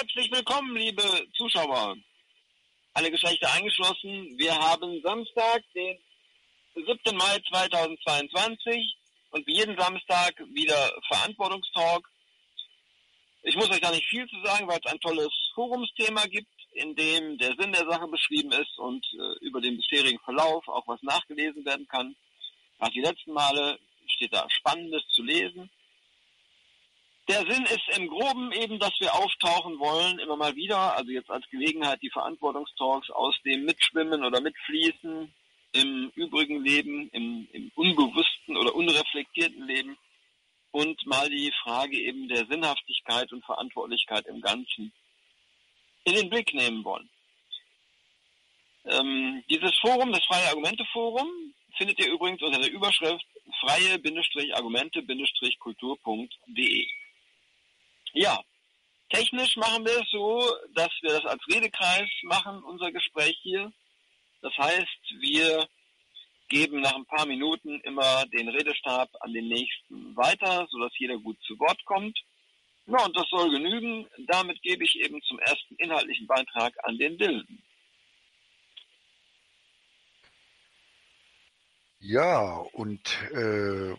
Herzlich willkommen, liebe Zuschauer. Alle Geschlechter eingeschlossen. Wir haben Samstag, den 7. Mai 2022 und wie jeden Samstag wieder Verantwortungstalk. Ich muss euch da nicht viel zu sagen, weil es ein tolles Forumsthema gibt, in dem der Sinn der Sache beschrieben ist und äh, über den bisherigen Verlauf auch was nachgelesen werden kann. Nach die letzten Male steht da Spannendes zu lesen. Der Sinn ist im Groben eben, dass wir auftauchen wollen, immer mal wieder, also jetzt als Gelegenheit die Verantwortungstalks aus dem Mitschwimmen oder Mitfließen im übrigen Leben, im, im unbewussten oder unreflektierten Leben und mal die Frage eben der Sinnhaftigkeit und Verantwortlichkeit im Ganzen in den Blick nehmen wollen. Ähm, dieses Forum, das Freie Argumente Forum, findet ihr übrigens unter der Überschrift freie-argumente-kultur.de. Ja, technisch machen wir es so, dass wir das als Redekreis machen, unser Gespräch hier. Das heißt, wir geben nach ein paar Minuten immer den Redestab an den nächsten weiter, sodass jeder gut zu Wort kommt. Ja, und das soll genügen. Damit gebe ich eben zum ersten inhaltlichen Beitrag an den Dilden. Ja, und äh,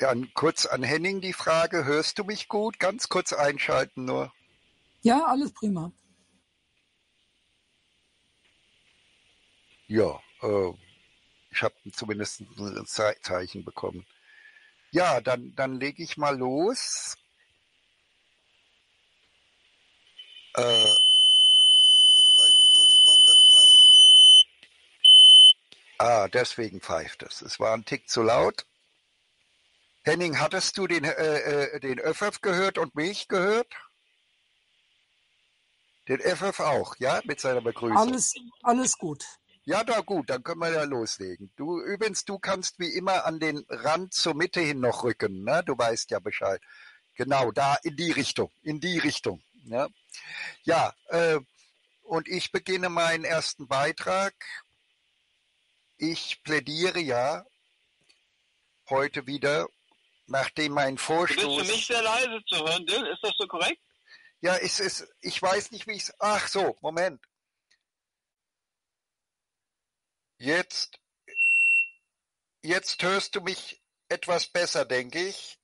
an, kurz an Henning die Frage, hörst du mich gut? Ganz kurz einschalten nur. Ja, alles prima. Ja, äh, ich habe zumindest ein Zeichen bekommen. Ja, dann, dann lege ich mal los. Äh, jetzt weiß ich nur nicht, warum das pfeift. Ah, deswegen pfeift es. Es war ein Tick zu laut. Henning, hattest du den, äh, äh den FF gehört und mich gehört? Den FF auch, ja, mit seiner Begrüßung. Alles, alles gut. Ja, da gut, dann können wir ja loslegen. Du übrigens, du kannst wie immer an den Rand zur Mitte hin noch rücken, ne? Du weißt ja Bescheid. Genau, da in die Richtung, in die Richtung. Ne? Ja, äh, und ich beginne meinen ersten Beitrag. Ich plädiere ja heute wieder nachdem mein Vorstoß. Du bist für mich sehr leise zu hören, Dill. Ist das so korrekt? Ja, es ist, ich weiß nicht, wie ich es. Ach so, Moment. Jetzt, jetzt hörst du mich etwas besser, denke ich.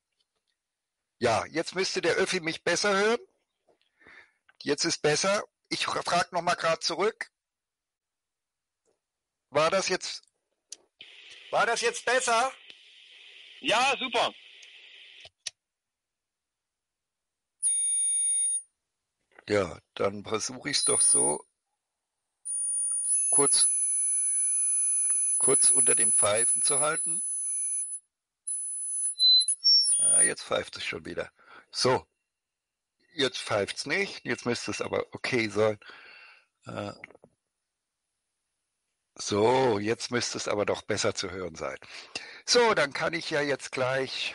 Ja, jetzt müsste der Öffi mich besser hören. Jetzt ist besser. Ich frage noch mal gerade zurück. War das jetzt, war das jetzt besser? Ja, super. Ja, dann versuche ich es doch so kurz, kurz unter dem Pfeifen zu halten. Ah, jetzt pfeift es schon wieder. So, jetzt pfeift es nicht, jetzt müsste es aber okay sein. Äh, so, jetzt müsste es aber doch besser zu hören sein. So, dann kann ich ja jetzt gleich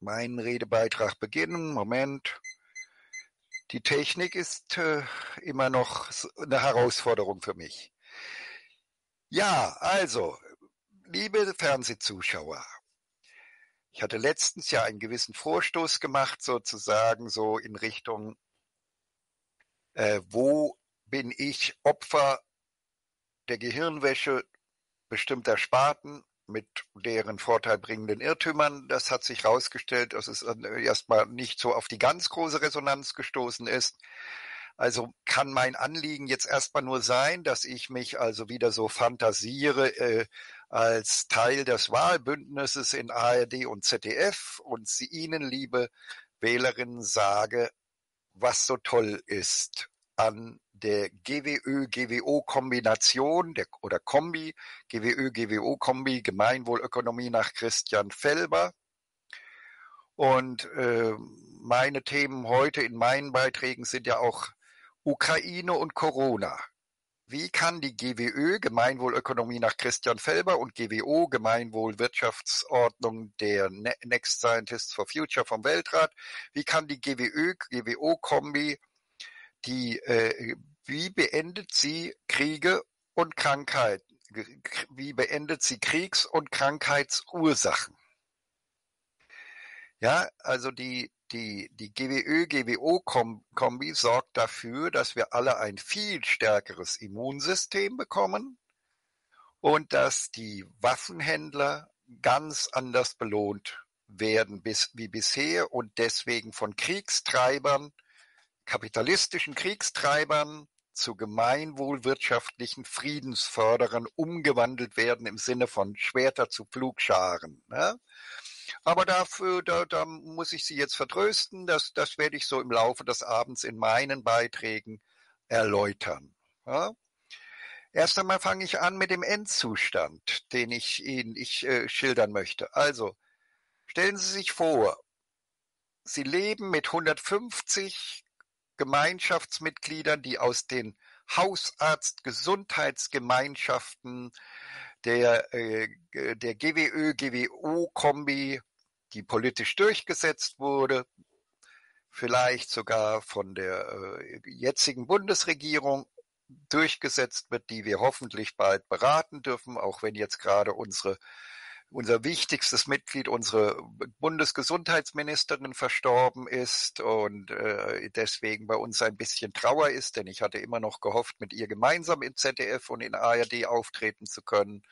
meinen Redebeitrag beginnen. Moment. Die Technik ist äh, immer noch eine Herausforderung für mich. Ja, also, liebe Fernsehzuschauer, ich hatte letztens ja einen gewissen Vorstoß gemacht, sozusagen so in Richtung, äh, wo bin ich Opfer der Gehirnwäsche bestimmter Sparten mit deren vorteilbringenden Irrtümern. Das hat sich herausgestellt, dass es erstmal nicht so auf die ganz große Resonanz gestoßen ist. Also kann mein Anliegen jetzt erstmal nur sein, dass ich mich also wieder so fantasiere äh, als Teil des Wahlbündnisses in ARD und ZDF und sie Ihnen, liebe Wählerinnen, sage, was so toll ist an der GWÖ-GWO-Kombination der, oder Kombi, GWÖ-GWO-Kombi, Gemeinwohlökonomie nach Christian Felber. Und äh, meine Themen heute in meinen Beiträgen sind ja auch Ukraine und Corona. Wie kann die GWÖ, Gemeinwohlökonomie nach Christian Felber und GWO, Gemeinwohlwirtschaftsordnung der ne-, Next Scientists for Future vom Weltrat, wie kann die GWÖ, GWO-Kombi die, äh, wie beendet sie Kriege und Krankheiten? Wie beendet sie Kriegs- und Krankheitsursachen? Ja, also die die, die GWÖ-GWO-Kombi sorgt dafür, dass wir alle ein viel stärkeres Immunsystem bekommen und dass die Waffenhändler ganz anders belohnt werden bis, wie bisher und deswegen von Kriegstreibern, kapitalistischen Kriegstreibern zu gemeinwohlwirtschaftlichen Friedensförderern umgewandelt werden im Sinne von Schwerter zu Pflugscharen. Ne? Aber dafür, da, da muss ich Sie jetzt vertrösten. Das, das werde ich so im Laufe des Abends in meinen Beiträgen erläutern. Ja? Erst einmal fange ich an mit dem Endzustand, den ich Ihnen ich, äh, schildern möchte. Also, stellen Sie sich vor, Sie leben mit 150 Gemeinschaftsmitgliedern, die aus den Hausarzt-Gesundheitsgemeinschaften der, äh, der GWÖ-GWO-Kombi die politisch durchgesetzt wurde, vielleicht sogar von der äh, jetzigen Bundesregierung durchgesetzt wird, die wir hoffentlich bald beraten dürfen, auch wenn jetzt gerade unsere unser wichtigstes Mitglied, unsere Bundesgesundheitsministerin verstorben ist und äh, deswegen bei uns ein bisschen Trauer ist, denn ich hatte immer noch gehofft, mit ihr gemeinsam in ZDF und in ARD auftreten zu können.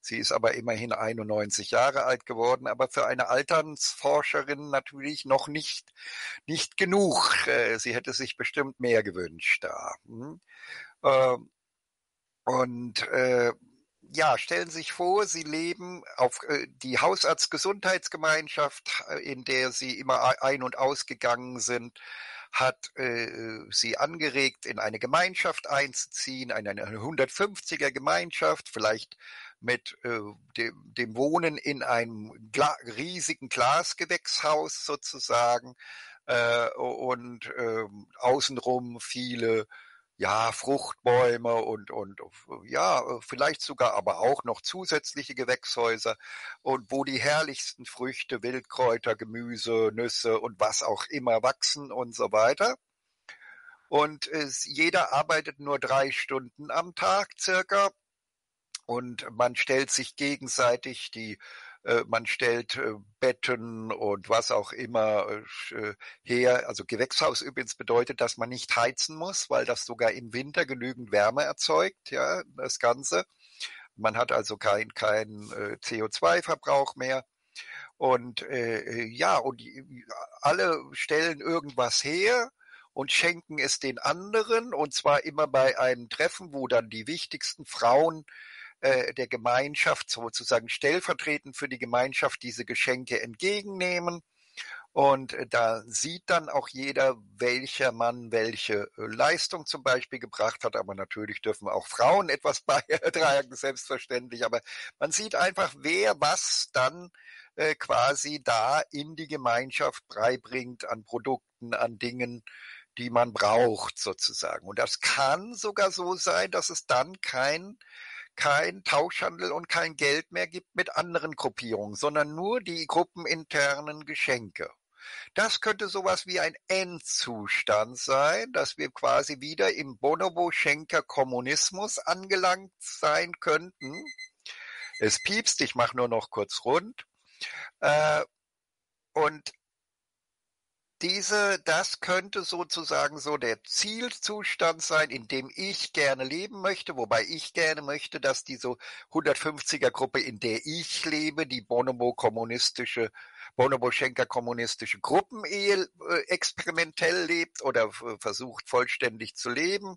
Sie ist aber immerhin 91 Jahre alt geworden, aber für eine Alternsforscherin natürlich noch nicht, nicht genug. Äh, sie hätte sich bestimmt mehr gewünscht da. Hm? Ähm, und äh, ja, stellen Sie sich vor, Sie leben auf äh, die Hausarztgesundheitsgemeinschaft, in der Sie immer ein- und ausgegangen sind, hat äh, sie angeregt, in eine Gemeinschaft einzuziehen, eine, eine 150er Gemeinschaft, vielleicht mit äh, dem, dem Wohnen in einem Gla riesigen Glasgewächshaus sozusagen äh, und äh, außenrum viele ja, Fruchtbäume und, und ja, vielleicht sogar aber auch noch zusätzliche Gewächshäuser und wo die herrlichsten Früchte, Wildkräuter, Gemüse, Nüsse und was auch immer wachsen und so weiter. Und es, jeder arbeitet nur drei Stunden am Tag circa und man stellt sich gegenseitig die äh, man stellt äh, Betten und was auch immer äh, her. Also Gewächshaus übrigens bedeutet, dass man nicht heizen muss, weil das sogar im Winter genügend Wärme erzeugt, ja, das Ganze. Man hat also kein, kein CO2-Verbrauch mehr. Und äh, ja, und alle stellen irgendwas her und schenken es den anderen und zwar immer bei einem Treffen, wo dann die wichtigsten Frauen äh, der Gemeinschaft sozusagen stellvertretend für die Gemeinschaft diese Geschenke entgegennehmen. Und äh, da sieht dann auch jeder, welcher Mann welche äh, Leistung zum Beispiel gebracht hat. Aber natürlich dürfen auch Frauen etwas beitragen, selbstverständlich. Aber man sieht einfach, wer was dann äh, quasi da in die Gemeinschaft beibringt an Produkten, an Dingen, die man braucht sozusagen. Und das kann sogar so sein, dass es dann kein kein Tauschhandel und kein Geld mehr gibt mit anderen Gruppierungen, sondern nur die gruppeninternen Geschenke. Das könnte sowas wie ein Endzustand sein, dass wir quasi wieder im Bonobo-Schenker Kommunismus angelangt sein könnten. Es piepst, ich mache nur noch kurz rund. Äh, und diese, das könnte sozusagen so der Zielzustand sein, in dem ich gerne leben möchte, wobei ich gerne möchte, dass die so 150er Gruppe, in der ich lebe, die Bonobo-kommunistische, Bonobo-Schenker-kommunistische Gruppenehe äh, experimentell lebt oder versucht vollständig zu leben.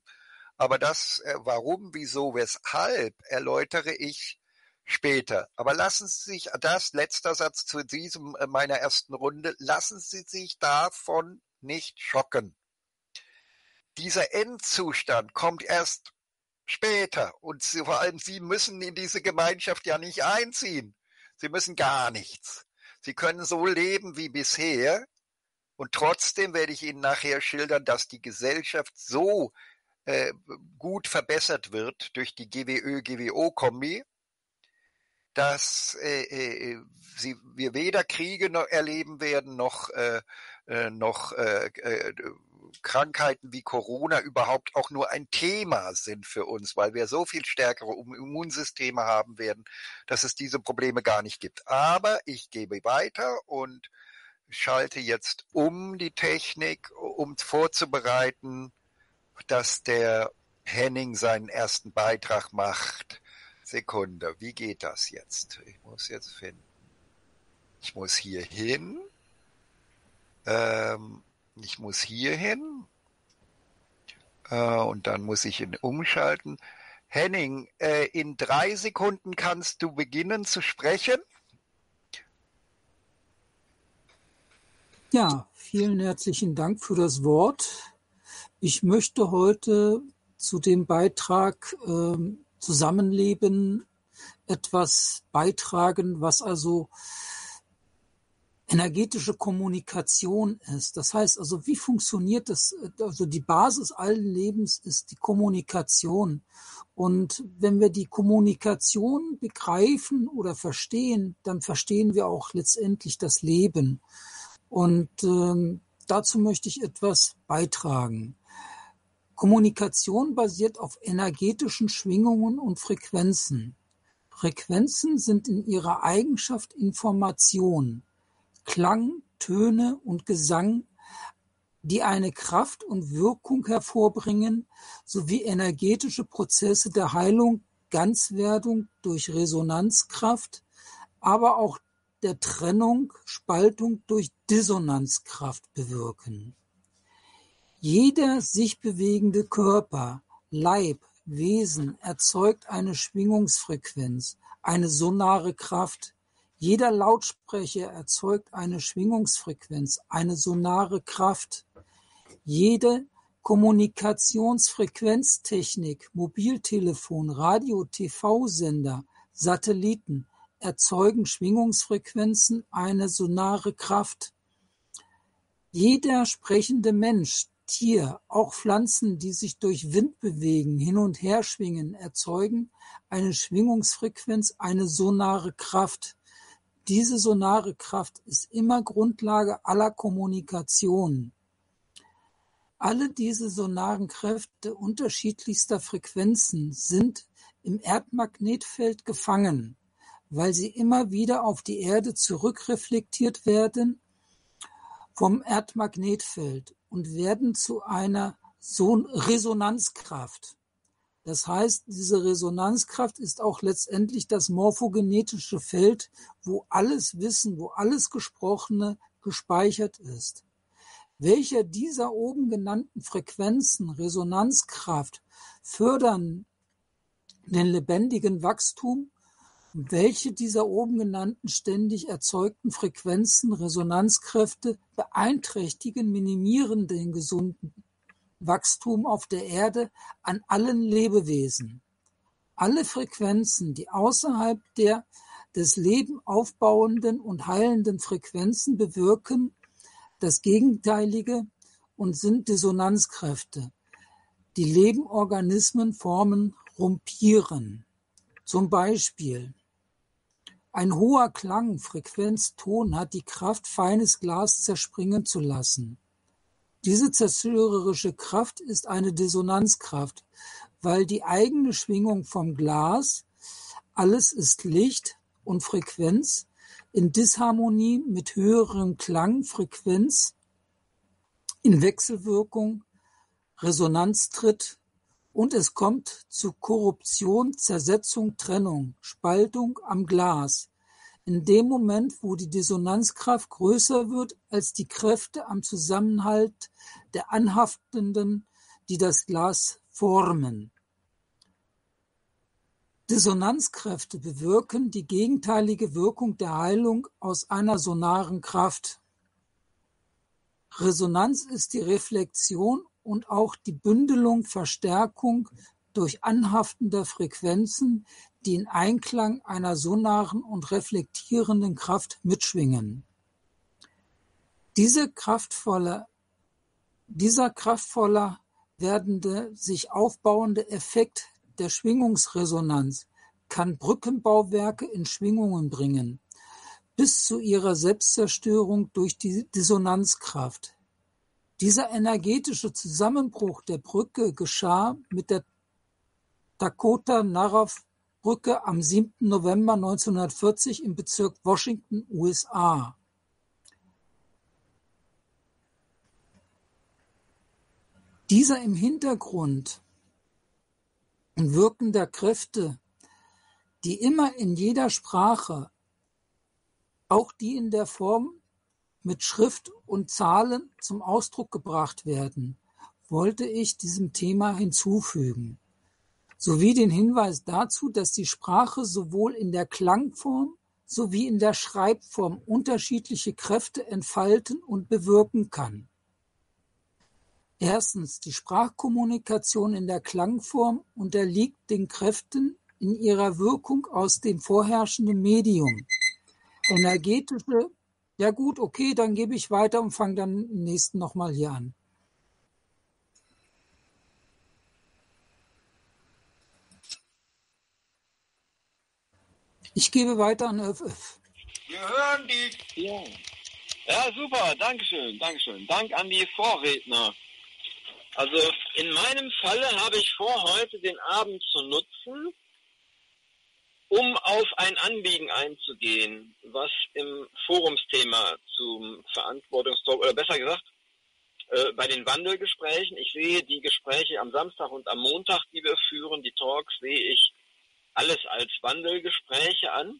Aber das, äh, warum, wieso, weshalb, erläutere ich später. Aber lassen Sie sich das, letzter Satz zu diesem äh, meiner ersten Runde, lassen Sie sich davon nicht schocken. Dieser Endzustand kommt erst später und Sie, vor allem Sie müssen in diese Gemeinschaft ja nicht einziehen. Sie müssen gar nichts. Sie können so leben wie bisher und trotzdem werde ich Ihnen nachher schildern, dass die Gesellschaft so äh, gut verbessert wird durch die GWÖ-GWO-Kombi, dass äh, äh, sie, wir weder Kriege noch erleben werden, noch, äh, äh, noch äh, äh, Krankheiten wie Corona überhaupt auch nur ein Thema sind für uns, weil wir so viel stärkere Immunsysteme haben werden, dass es diese Probleme gar nicht gibt. Aber ich gebe weiter und schalte jetzt um die Technik, um vorzubereiten, dass der Henning seinen ersten Beitrag macht. Sekunde, wie geht das jetzt? Ich muss jetzt finden. Ich muss hier hin. Ähm, ich muss hier hin. Äh, und dann muss ich ihn umschalten. Henning, äh, in drei Sekunden kannst du beginnen zu sprechen. Ja, vielen herzlichen Dank für das Wort. Ich möchte heute zu dem Beitrag äh, Zusammenleben etwas beitragen, was also energetische Kommunikation ist. Das heißt also, wie funktioniert das? Also die Basis allen Lebens ist die Kommunikation. Und wenn wir die Kommunikation begreifen oder verstehen, dann verstehen wir auch letztendlich das Leben. Und ähm, dazu möchte ich etwas beitragen. Kommunikation basiert auf energetischen Schwingungen und Frequenzen. Frequenzen sind in ihrer Eigenschaft Information. Klang, Töne und Gesang, die eine Kraft und Wirkung hervorbringen, sowie energetische Prozesse der Heilung, Ganzwerdung durch Resonanzkraft, aber auch der Trennung, Spaltung durch Dissonanzkraft bewirken. Jeder sich bewegende Körper, Leib, Wesen erzeugt eine Schwingungsfrequenz, eine sonare Kraft, jeder Lautsprecher erzeugt eine Schwingungsfrequenz, eine sonare Kraft. Jede Kommunikationsfrequenztechnik, Mobiltelefon, Radio, TV-Sender, Satelliten erzeugen Schwingungsfrequenzen, eine sonare Kraft. Jeder sprechende Mensch, Tier, auch Pflanzen, die sich durch Wind bewegen, hin und her schwingen, erzeugen eine Schwingungsfrequenz, eine sonare Kraft. Diese sonare Kraft ist immer Grundlage aller Kommunikation. Alle diese sonaren Kräfte unterschiedlichster Frequenzen sind im Erdmagnetfeld gefangen, weil sie immer wieder auf die Erde zurückreflektiert werden vom Erdmagnetfeld und werden zu einer Resonanzkraft. Das heißt, diese Resonanzkraft ist auch letztendlich das morphogenetische Feld, wo alles Wissen, wo alles Gesprochene gespeichert ist. Welcher dieser oben genannten Frequenzen, Resonanzkraft, fördern den lebendigen Wachstum welche dieser oben genannten ständig erzeugten Frequenzen, Resonanzkräfte beeinträchtigen, minimieren den gesunden Wachstum auf der Erde an allen Lebewesen. Alle Frequenzen, die außerhalb der des Leben aufbauenden und heilenden Frequenzen bewirken das Gegenteilige und sind Dissonanzkräfte, die Lebenorganismen formen, rumpieren. Zum Beispiel ein hoher Klang, Frequenz, Ton hat die Kraft, feines Glas zerspringen zu lassen. Diese zerstörerische Kraft ist eine Dissonanzkraft, weil die eigene Schwingung vom Glas alles ist Licht und Frequenz in Disharmonie mit höherem Klang, Frequenz in Wechselwirkung, Resonanz tritt und es kommt zu Korruption, Zersetzung, Trennung, Spaltung am Glas, in dem Moment, wo die Dissonanzkraft größer wird als die Kräfte am Zusammenhalt der Anhaftenden, die das Glas formen. Dissonanzkräfte bewirken die gegenteilige Wirkung der Heilung aus einer sonaren Kraft. Resonanz ist die Reflexion und auch die Bündelung, Verstärkung durch Anhaften der Frequenzen, die in Einklang einer sonaren und reflektierenden Kraft mitschwingen. Diese kraftvolle, dieser kraftvoller werdende, sich aufbauende Effekt der Schwingungsresonanz kann Brückenbauwerke in Schwingungen bringen, bis zu ihrer Selbstzerstörung durch die Dissonanzkraft. Dieser energetische Zusammenbruch der Brücke geschah mit der Dakota-Narrow-Brücke am 7. November neunzehnhundertvierzig im Bezirk Washington, USA. Dieser im Hintergrund Wirken der Kräfte, die immer in jeder Sprache, auch die in der Form mit Schrift und Zahlen zum Ausdruck gebracht werden, wollte ich diesem Thema hinzufügen, sowie den Hinweis dazu, dass die Sprache sowohl in der Klangform sowie in der Schreibform unterschiedliche Kräfte entfalten und bewirken kann. Erstens, die Sprachkommunikation in der Klangform unterliegt den Kräften in ihrer Wirkung aus dem vorherrschenden Medium. Energetische ja gut, okay, dann gebe ich weiter und fange dann im nächsten nochmal hier an. Ich gebe weiter an FF. Wir hören die. Ja. Ja, super, Dankeschön, Dankeschön. Dank an die Vorredner. Also in meinem Falle habe ich vor, heute den Abend zu nutzen, um auf ein Anliegen einzugehen, was im Forumsthema zum Verantwortungstalk, oder besser gesagt, äh, bei den Wandelgesprächen, ich sehe die Gespräche am Samstag und am Montag, die wir führen, die Talks, sehe ich alles als Wandelgespräche an.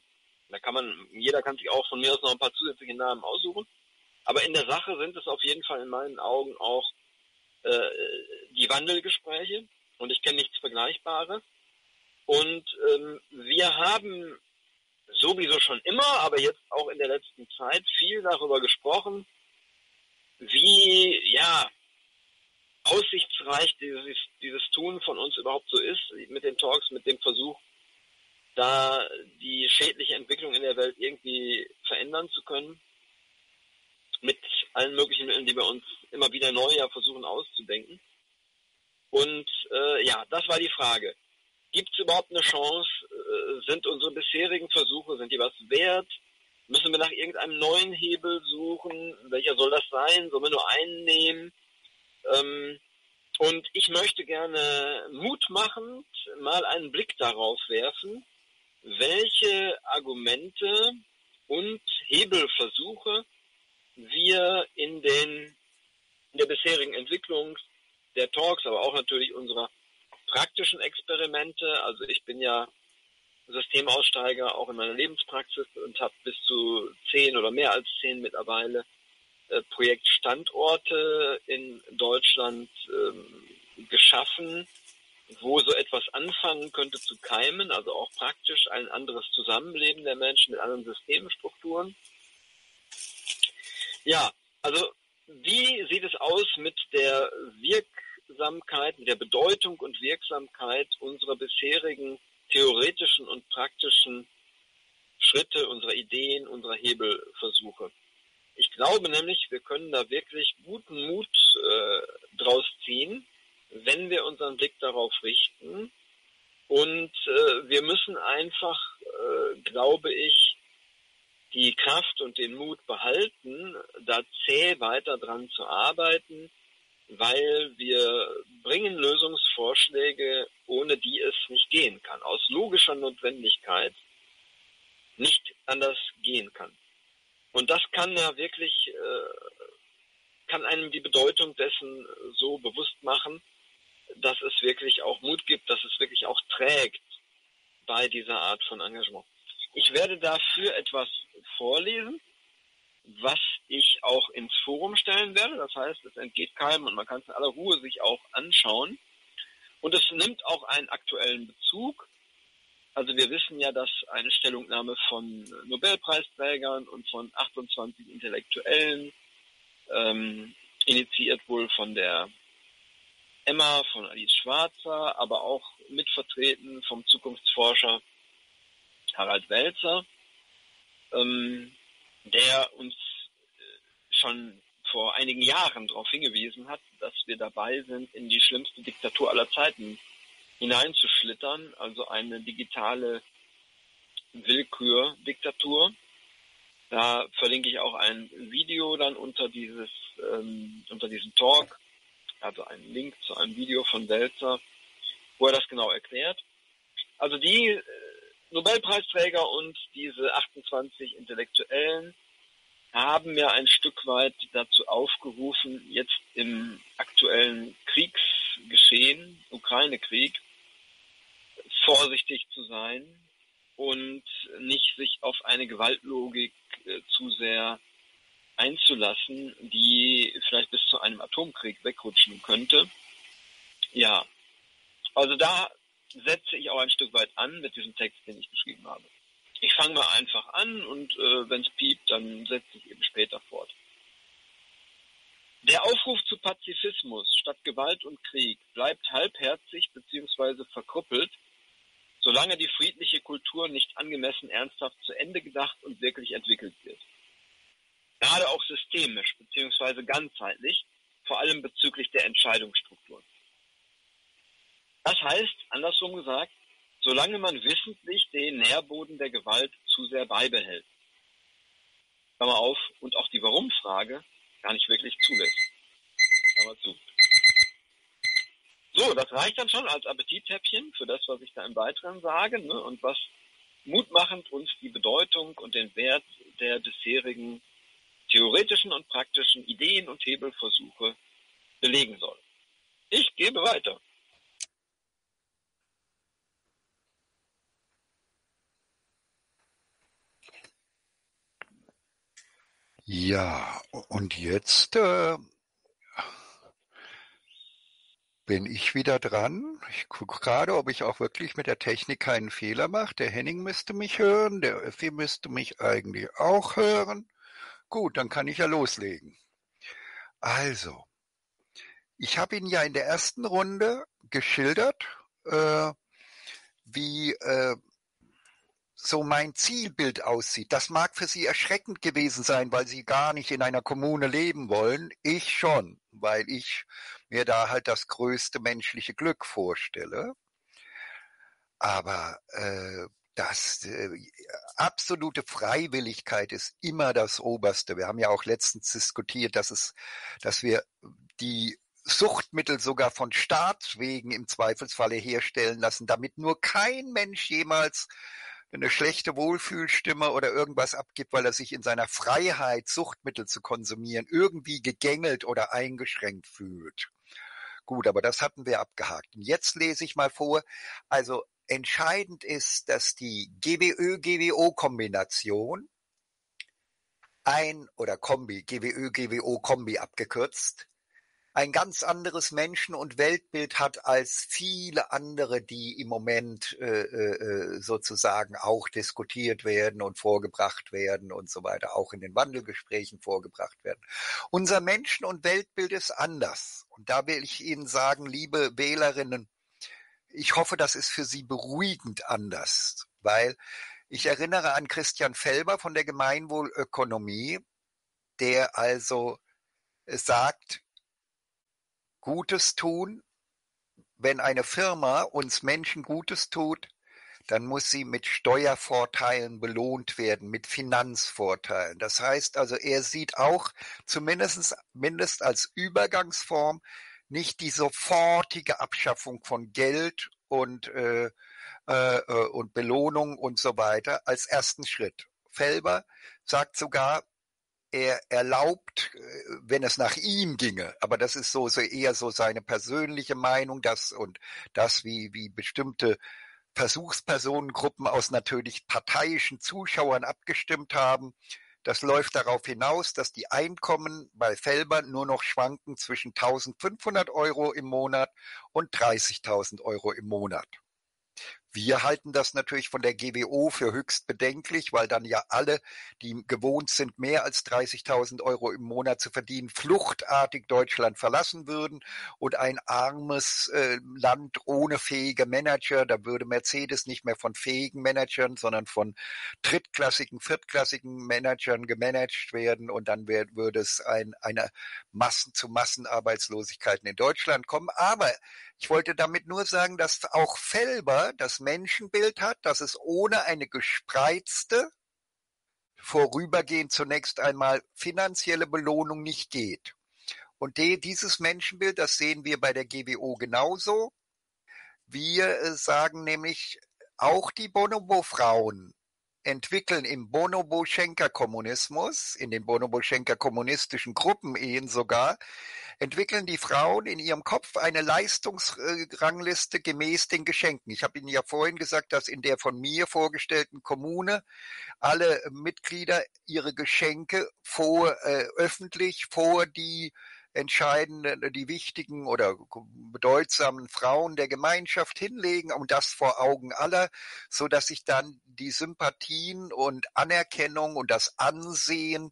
Da kann man, jeder kann sich auch von mir aus noch ein paar zusätzliche Namen aussuchen. Aber in der Sache sind es auf jeden Fall in meinen Augen auch äh, die Wandelgespräche und ich kenne nichts Vergleichbares. Und ähm, wir haben sowieso schon immer, aber jetzt auch in der letzten Zeit viel darüber gesprochen, wie ja aussichtsreich dieses, dieses Tun von uns überhaupt so ist, mit den Talks, mit dem Versuch, da die schädliche Entwicklung in der Welt irgendwie verändern zu können, mit allen möglichen Mitteln, die wir uns immer wieder neu ja versuchen auszudenken. Und äh, ja, das war die Frage. Gibt es überhaupt eine Chance? Äh, sind unsere bisherigen Versuche, sind die was wert? Müssen wir nach irgendeinem neuen Hebel suchen? Welcher soll das sein? Sollen wir nur einen nehmen? Ähm, und ich möchte gerne mutmachend mal einen Blick darauf werfen, welche Argumente und Hebelversuche wir in, den, in der bisherigen Entwicklung der Talks, aber auch natürlich unserer praktischen Experimente. Also ich bin ja Systemaussteiger auch in meiner Lebenspraxis und habe bis zu zehn oder mehr als zehn mittlerweile äh, Projektstandorte in Deutschland ähm, geschaffen, wo so etwas anfangen könnte zu keimen, also auch praktisch ein anderes Zusammenleben der Menschen mit anderen Systemstrukturen. Ja, also wie sieht es aus mit der Wirksamkeit, mit der Bedeutung und Wirksamkeit unserer bisherigen theoretischen und praktischen Schritte, unserer Ideen, unserer Hebelversuche? Ich glaube nämlich, wir können da wirklich guten Mut äh, draus ziehen, wenn wir unseren Blick darauf richten. Und äh, wir müssen einfach, äh, glaube ich, die Kraft und den Mut behalten, da zäh weiter dran zu arbeiten, weil wir bringen Lösungsvorschläge, ohne die es nicht gehen kann, aus logischer Notwendigkeit nicht anders gehen kann. Und das kann ja wirklich, äh, kann einem die Bedeutung dessen so bewusst machen, dass es wirklich auch Mut gibt, dass es wirklich auch trägt bei dieser Art von Engagement. Ich werde dafür etwas vorlesen, was ich auch ins Forum stellen werde. Das heißt, es entgeht keinem und man kann es in aller Ruhe sich auch anschauen. Und es nimmt auch einen aktuellen Bezug. Also wir wissen ja, dass eine Stellungnahme von Nobelpreisträgern und von 28 Intellektuellen, ähm, initiiert wohl von der Emma, von Alice Schwarzer, aber auch mitvertreten vom Zukunftsforscher Harald Welzer, ähm, der uns äh, schon vor einigen Jahren darauf hingewiesen hat, dass wir dabei sind, in die schlimmste Diktatur aller Zeiten hineinzuschlittern, also eine digitale Willkür-Diktatur. Da verlinke ich auch ein Video dann unter dieses ähm, unter diesem Talk, also einen Link zu einem Video von Welzer, wo er das genau erklärt. Also die äh, Nobelpreisträger und diese 28 Intellektuellen haben ja ein Stück weit dazu aufgerufen, jetzt im aktuellen Kriegsgeschehen, Ukraine-Krieg, vorsichtig zu sein und nicht sich auf eine Gewaltlogik äh, zu sehr einzulassen, die vielleicht bis zu einem Atomkrieg wegrutschen könnte. Ja, also da setze ich auch ein Stück weit an mit diesem Text, den ich geschrieben habe. Ich fange mal einfach an und äh, wenn es piept, dann setze ich eben später fort. Der Aufruf zu Pazifismus statt Gewalt und Krieg bleibt halbherzig bzw. verkrüppelt, solange die friedliche Kultur nicht angemessen ernsthaft zu Ende gedacht und wirklich entwickelt wird. Gerade auch systemisch bzw. ganzheitlich, vor allem bezüglich der Entscheidungsstrukturen. Das heißt, andersrum gesagt, solange man wissentlich den Nährboden der Gewalt zu sehr beibehält. Klammer auf, und auch die Warum-Frage gar nicht wirklich zulässt. Klammer zu. So, das reicht dann schon als Appetithäppchen für das, was ich da im Weiteren sage ne, und was mutmachend uns die Bedeutung und den Wert der bisherigen theoretischen und praktischen Ideen und Hebelversuche belegen soll. Ich gebe weiter. Ja, und jetzt äh, bin ich wieder dran. Ich gucke gerade, ob ich auch wirklich mit der Technik keinen Fehler mache. Der Henning müsste mich hören, der Öffi müsste mich eigentlich auch hören. Gut, dann kann ich ja loslegen. Also, ich habe Ihnen ja in der ersten Runde geschildert, äh, wie äh, so mein Zielbild aussieht. Das mag für Sie erschreckend gewesen sein, weil Sie gar nicht in einer Kommune leben wollen. Ich schon, weil ich mir da halt das größte menschliche Glück vorstelle. Aber äh, das äh, absolute Freiwilligkeit ist immer das Oberste. Wir haben ja auch letztens diskutiert, dass es, dass wir die Suchtmittel sogar von Staatswegen im Zweifelsfalle herstellen lassen, damit nur kein Mensch jemals eine schlechte Wohlfühlstimme oder irgendwas abgibt, weil er sich in seiner Freiheit, Suchtmittel zu konsumieren, irgendwie gegängelt oder eingeschränkt fühlt. Gut, aber das hatten wir abgehakt. Und jetzt lese ich mal vor. Also entscheidend ist, dass die GWÖ-GWO-Kombination ein oder Kombi, GWÖ-GWO-Kombi abgekürzt, ein ganz anderes Menschen- und Weltbild hat als viele andere, die im Moment äh, äh, sozusagen auch diskutiert werden und vorgebracht werden und so weiter, auch in den Wandelgesprächen vorgebracht werden. Unser Menschen- und Weltbild ist anders. Und da will ich Ihnen sagen, liebe Wählerinnen, ich hoffe, das ist für Sie beruhigend anders, weil ich erinnere an Christian Felber von der Gemeinwohlökonomie, der also sagt, Gutes tun. Wenn eine Firma uns Menschen Gutes tut, dann muss sie mit Steuervorteilen belohnt werden, mit Finanzvorteilen. Das heißt also, er sieht auch zumindest mindest als Übergangsform nicht die sofortige Abschaffung von Geld und, äh, äh, und Belohnung und so weiter als ersten Schritt. Felber sagt sogar, er erlaubt, äh, wenn es nach ihm ginge, aber das ist so, so eher so seine persönliche Meinung, das und das, wie, wie bestimmte Versuchspersonengruppen aus natürlich parteiischen Zuschauern abgestimmt haben. Das läuft darauf hinaus, dass die Einkommen bei Felber nur noch schwanken zwischen 1500 Euro im Monat und 30.000 Euro im Monat. Wir halten das natürlich von der GWO für höchst bedenklich, weil dann ja alle, die gewohnt sind, mehr als 30.000 Euro im Monat zu verdienen, fluchtartig Deutschland verlassen würden und ein armes äh, Land ohne fähige Manager, da würde Mercedes nicht mehr von fähigen Managern, sondern von drittklassigen, viertklassigen Managern gemanagt werden und dann wär, würde es ein, eine Massen zu Massenarbeitslosigkeiten in Deutschland kommen. Aber ich wollte damit nur sagen, dass auch Felber das Menschenbild hat, dass es ohne eine gespreizte, vorübergehend zunächst einmal finanzielle Belohnung nicht geht. Und dieses Menschenbild, das sehen wir bei der GWO genauso. Wir äh, sagen nämlich, auch die Bonobo-Frauen entwickeln im Bonobo-Schenker-Kommunismus, in den Bonobo-Schenker-kommunistischen Gruppenehen sogar, entwickeln die Frauen in ihrem Kopf eine Leistungsrangliste gemäß den Geschenken. Ich habe Ihnen ja vorhin gesagt, dass in der von mir vorgestellten Kommune alle Mitglieder ihre Geschenke vor äh, öffentlich vor die entscheidenden, die wichtigen oder bedeutsamen Frauen der Gemeinschaft hinlegen und das vor Augen aller, so dass sich dann die Sympathien und Anerkennung und das Ansehen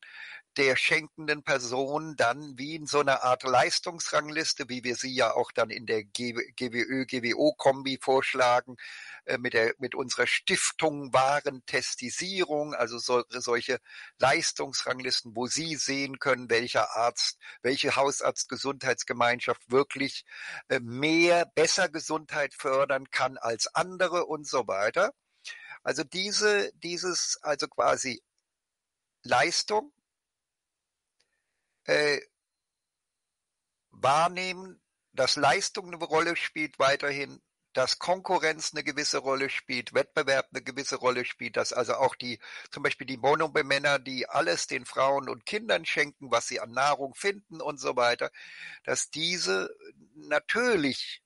der schenkenden Person dann wie in so einer Art Leistungsrangliste, wie wir sie ja auch dann in der GWÖ-GWO-Kombi vorschlagen, äh, mit, der, mit unserer Stiftung Warentestisierung, also so, solche Leistungsranglisten, wo Sie sehen können, welcher Arzt, welche Hausarztgesundheitsgemeinschaft wirklich äh, mehr, besser Gesundheit fördern kann als andere und so weiter. Also diese, dieses, also quasi Leistung, äh, wahrnehmen, dass Leistung eine Rolle spielt weiterhin, dass Konkurrenz eine gewisse Rolle spielt, Wettbewerb eine gewisse Rolle spielt, dass also auch die, zum Beispiel die Monomänner, die alles den Frauen und Kindern schenken, was sie an Nahrung finden und so weiter, dass diese natürlich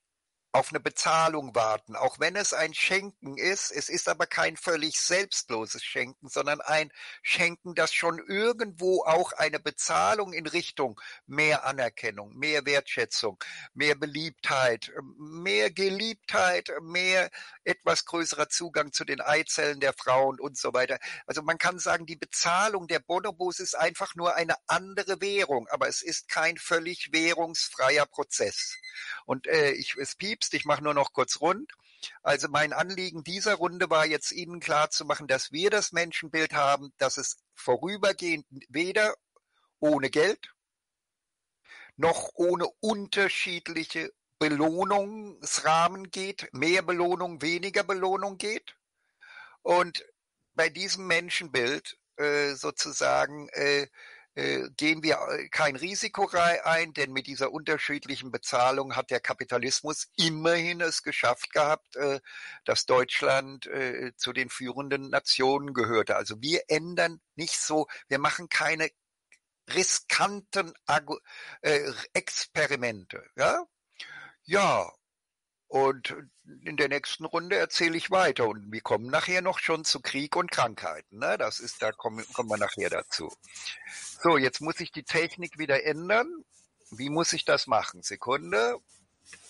auf eine Bezahlung warten, auch wenn es ein Schenken ist. Es ist aber kein völlig selbstloses Schenken, sondern ein Schenken, das schon irgendwo auch eine Bezahlung in Richtung mehr Anerkennung, mehr Wertschätzung, mehr Beliebtheit, mehr Geliebtheit, mehr etwas größerer Zugang zu den Eizellen der Frauen und so weiter. Also man kann sagen, die Bezahlung der Bonobos ist einfach nur eine andere Währung, aber es ist kein völlig währungsfreier Prozess. Und äh, ich, es piepst, ich mache nur noch kurz rund. Also mein Anliegen dieser Runde war jetzt Ihnen klar zu machen, dass wir das Menschenbild haben, dass es vorübergehend weder ohne Geld noch ohne unterschiedliche Belohnungsrahmen geht, mehr Belohnung, weniger Belohnung geht. Und bei diesem Menschenbild äh, sozusagen äh, äh, gehen wir äh, kein Risiko ein, denn mit dieser unterschiedlichen Bezahlung hat der Kapitalismus immerhin es geschafft gehabt, äh, dass Deutschland zu den führenden Nationen gehörte. Also wir ändern nicht so, wir machen keine riskanten Experimente. Ja, ja, und in der nächsten Runde erzähle ich weiter. Und wir kommen nachher noch schon zu Krieg und Krankheiten. Ne? Das ist, da kommen, kommen wir nachher dazu. So, jetzt muss ich die Technik wieder ändern. Wie muss ich das machen? Sekunde.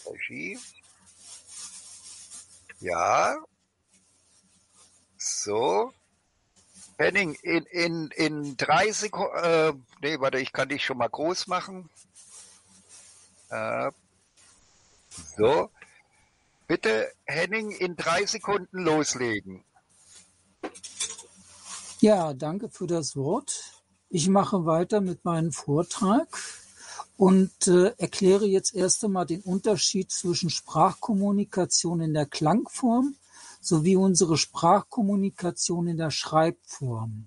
Regie. Ja. So. Henning, in, in, in drei Sekunden, äh, nee, warte, ich kann dich schon mal groß machen. Äh, so. Bitte, Henning, in drei Sekunden loslegen. Ja, danke für das Wort. Ich mache weiter mit meinem Vortrag und äh, erkläre jetzt erst einmal den Unterschied zwischen Sprachkommunikation in der Klangform sowie unsere Sprachkommunikation in der Schreibform.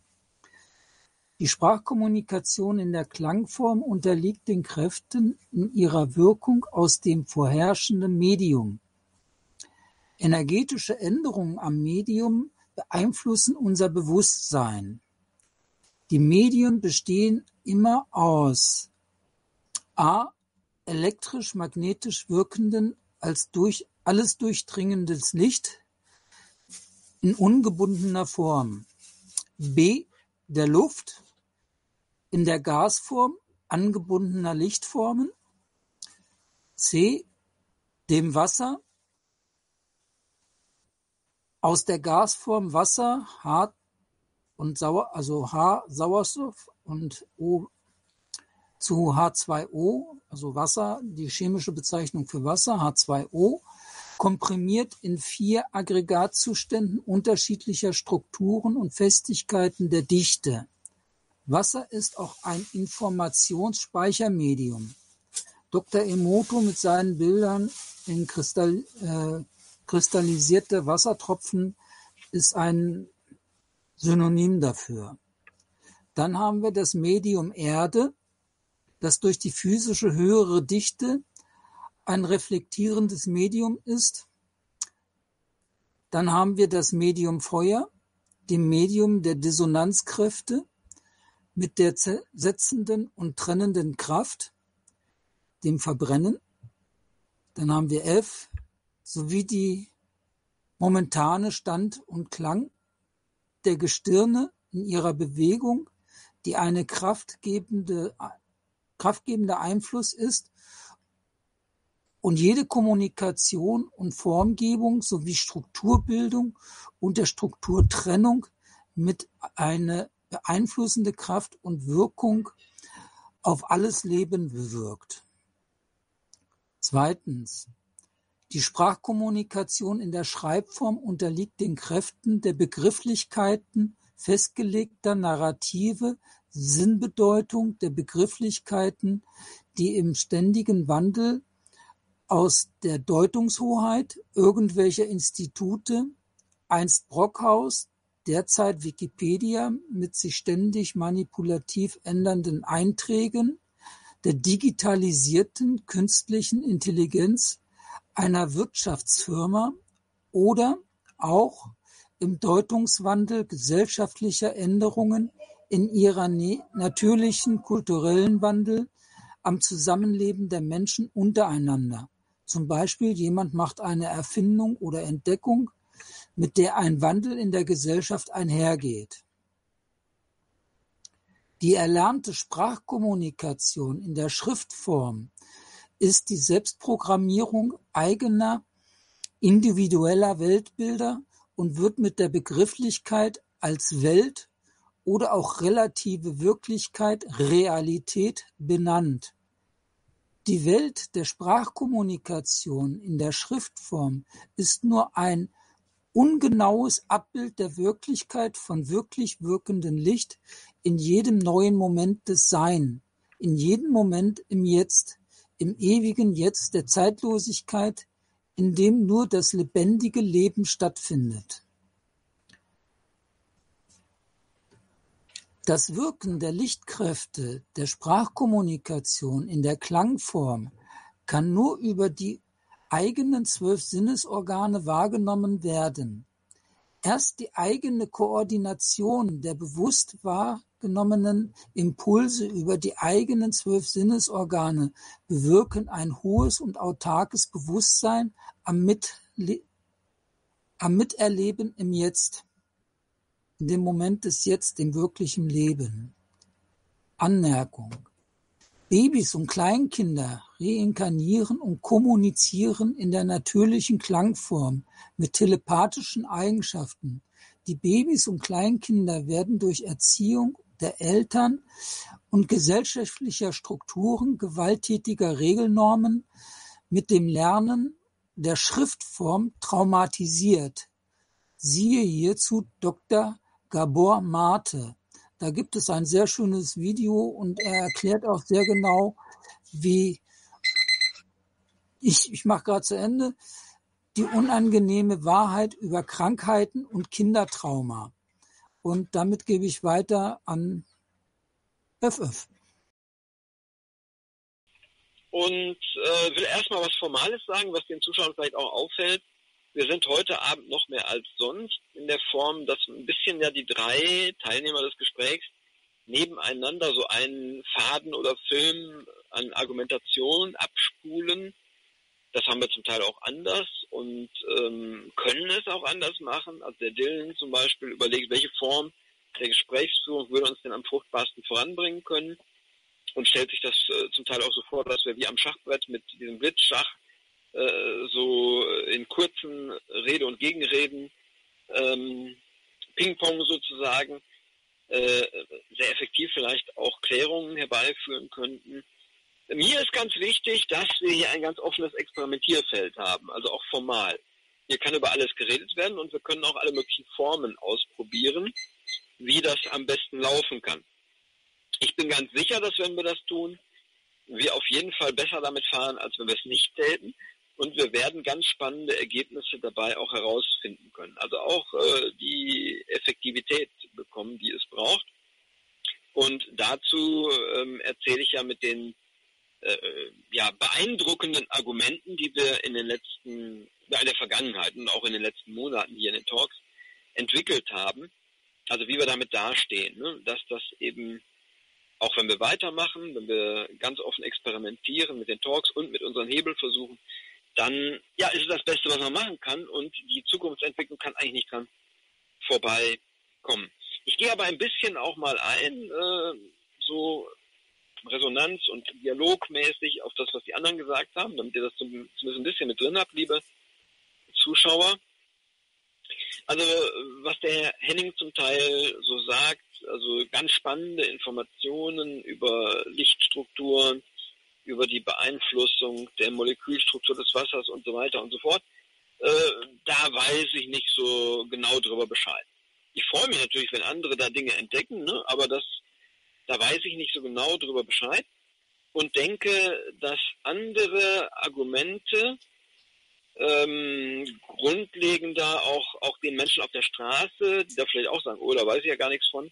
Die Sprachkommunikation in der Klangform unterliegt den Kräften in ihrer Wirkung aus dem vorherrschenden Medium. Energetische Änderungen am Medium beeinflussen unser Bewusstsein. Die Medien bestehen immer aus a. elektrisch-magnetisch wirkenden, als durch alles durchdringendes Licht in ungebundener Form, b. der Luft in der Gasform angebundener Lichtformen, c. dem Wasser aus der Gasform Wasser, H und Sauer, also H Sauerstoff und O zu H2O, also Wasser, die chemische Bezeichnung für Wasser, H2O, komprimiert in vier Aggregatzuständen unterschiedlicher Strukturen und Festigkeiten der Dichte. Wasser ist auch ein Informationsspeichermedium. Dr. Emoto mit seinen Bildern in Kristall, äh, kristallisierte Wassertropfen ist ein Synonym dafür. Dann haben wir das Medium Erde, das durch die physische höhere Dichte ein reflektierendes Medium ist. Dann haben wir das Medium Feuer, dem Medium der Dissonanzkräfte mit der zersetzenden und trennenden Kraft, dem Verbrennen. Dann haben wir F, sowie die momentane Stand und Klang der Gestirne in ihrer Bewegung, die eine kraftgebende kraftgebender Einfluss ist und jede Kommunikation und Formgebung sowie Strukturbildung und der Strukturtrennung mit eine beeinflussende Kraft und Wirkung auf alles Leben bewirkt. Zweitens. Die Sprachkommunikation in der Schreibform unterliegt den Kräften der Begrifflichkeiten festgelegter Narrative, Sinnbedeutung der Begrifflichkeiten, die im ständigen Wandel aus der Deutungshoheit irgendwelcher Institute, einst Brockhaus, derzeit Wikipedia mit sich ständig manipulativ ändernden Einträgen, der digitalisierten künstlichen Intelligenz einer Wirtschaftsfirma oder auch im Deutungswandel gesellschaftlicher Änderungen in ihrer natürlichen kulturellen Wandel am Zusammenleben der Menschen untereinander. Zum Beispiel jemand macht eine Erfindung oder Entdeckung, mit der ein Wandel in der Gesellschaft einhergeht. Die erlernte Sprachkommunikation in der Schriftform ist die Selbstprogrammierung eigener individueller Weltbilder und wird mit der Begrifflichkeit als Welt oder auch relative Wirklichkeit Realität benannt. Die Welt der Sprachkommunikation in der Schriftform ist nur ein ungenaues Abbild der Wirklichkeit von wirklich wirkendem Licht in jedem neuen Moment des Sein, in jedem Moment im Jetzt, im ewigen Jetzt der Zeitlosigkeit, in dem nur das lebendige Leben stattfindet. Das Wirken der Lichtkräfte der Sprachkommunikation in der Klangform kann nur über die eigenen zwölf Sinnesorgane wahrgenommen werden. Erst die eigene Koordination der bewusst wahrgenommenen Impulse über die eigenen zwölf Sinnesorgane bewirken ein hohes und autarkes Bewusstsein am, Miterleben im Jetzt, in dem Moment des Jetzt, dem wirklichen Leben. Anmerkung Babys und Kleinkinder reinkarnieren und kommunizieren in der natürlichen Klangform mit telepathischen Eigenschaften. Die Babys und Kleinkinder werden durch Erziehung der Eltern und gesellschaftlicher Strukturen, gewalttätiger Regelnormen mit dem Lernen der Schriftform traumatisiert. Siehe hierzu Dr. Gabor Mate da gibt es ein sehr schönes Video und er erklärt auch sehr genau, wie ich, ich mache gerade zu Ende, die unangenehme Wahrheit über Krankheiten und Kindertrauma. Und damit gebe ich weiter an FF. Und äh, will erstmal was Formales sagen, was den Zuschauern vielleicht auch auffällt. Wir sind heute Abend noch mehr als sonst in der Form, dass ein bisschen ja die drei Teilnehmer des Gesprächs nebeneinander so einen Faden oder Film an Argumentation abspulen. Das haben wir zum Teil auch anders und ähm, können es auch anders machen. Also der Dylan zum Beispiel überlegt, welche Form der Gesprächsführung würde uns denn am fruchtbarsten voranbringen können und stellt sich das äh, zum Teil auch so vor, dass wir wie am Schachbrett mit diesem Blitzschach äh, so in kurzen Rede- und Gegenreden, ähm, Ping-Pong sozusagen, äh, sehr effektiv vielleicht auch Klärungen herbeiführen könnten. Mir ist ganz wichtig, dass wir hier ein ganz offenes Experimentierfeld haben, also auch formal. Hier kann über alles geredet werden und wir können auch alle möglichen Formen ausprobieren, wie das am besten laufen kann. Ich bin ganz sicher, dass wenn wir das tun, wir auf jeden Fall besser damit fahren, als wenn wir es nicht täten. Und wir werden ganz spannende Ergebnisse dabei auch herausfinden können. Also auch äh, die Effektivität bekommen, die es braucht. Und dazu ähm, erzähle ich ja mit den äh, ja, beeindruckenden Argumenten, die wir in den letzten, in der Vergangenheit und auch in den letzten Monaten hier in den Talks entwickelt haben. Also wie wir damit dastehen, ne? dass das eben, auch wenn wir weitermachen, wenn wir ganz offen experimentieren mit den Talks und mit unseren Hebelversuchen, dann ja, ist es das Beste, was man machen kann und die Zukunftsentwicklung kann eigentlich nicht dran vorbeikommen. Ich gehe aber ein bisschen auch mal ein, äh, so Resonanz und dialogmäßig auf das, was die anderen gesagt haben, damit ihr das zumindest ein bisschen mit drin habt, liebe Zuschauer. Also was der Henning zum Teil so sagt, also ganz spannende Informationen über Lichtstrukturen, über die Beeinflussung der Molekülstruktur des Wassers und so weiter und so fort. Äh, da weiß ich nicht so genau drüber Bescheid. Ich freue mich natürlich, wenn andere da Dinge entdecken, ne? aber das, da weiß ich nicht so genau drüber Bescheid und denke, dass andere Argumente ähm, grundlegender auch, auch den Menschen auf der Straße, die da vielleicht auch sagen, oh, da weiß ich ja gar nichts von,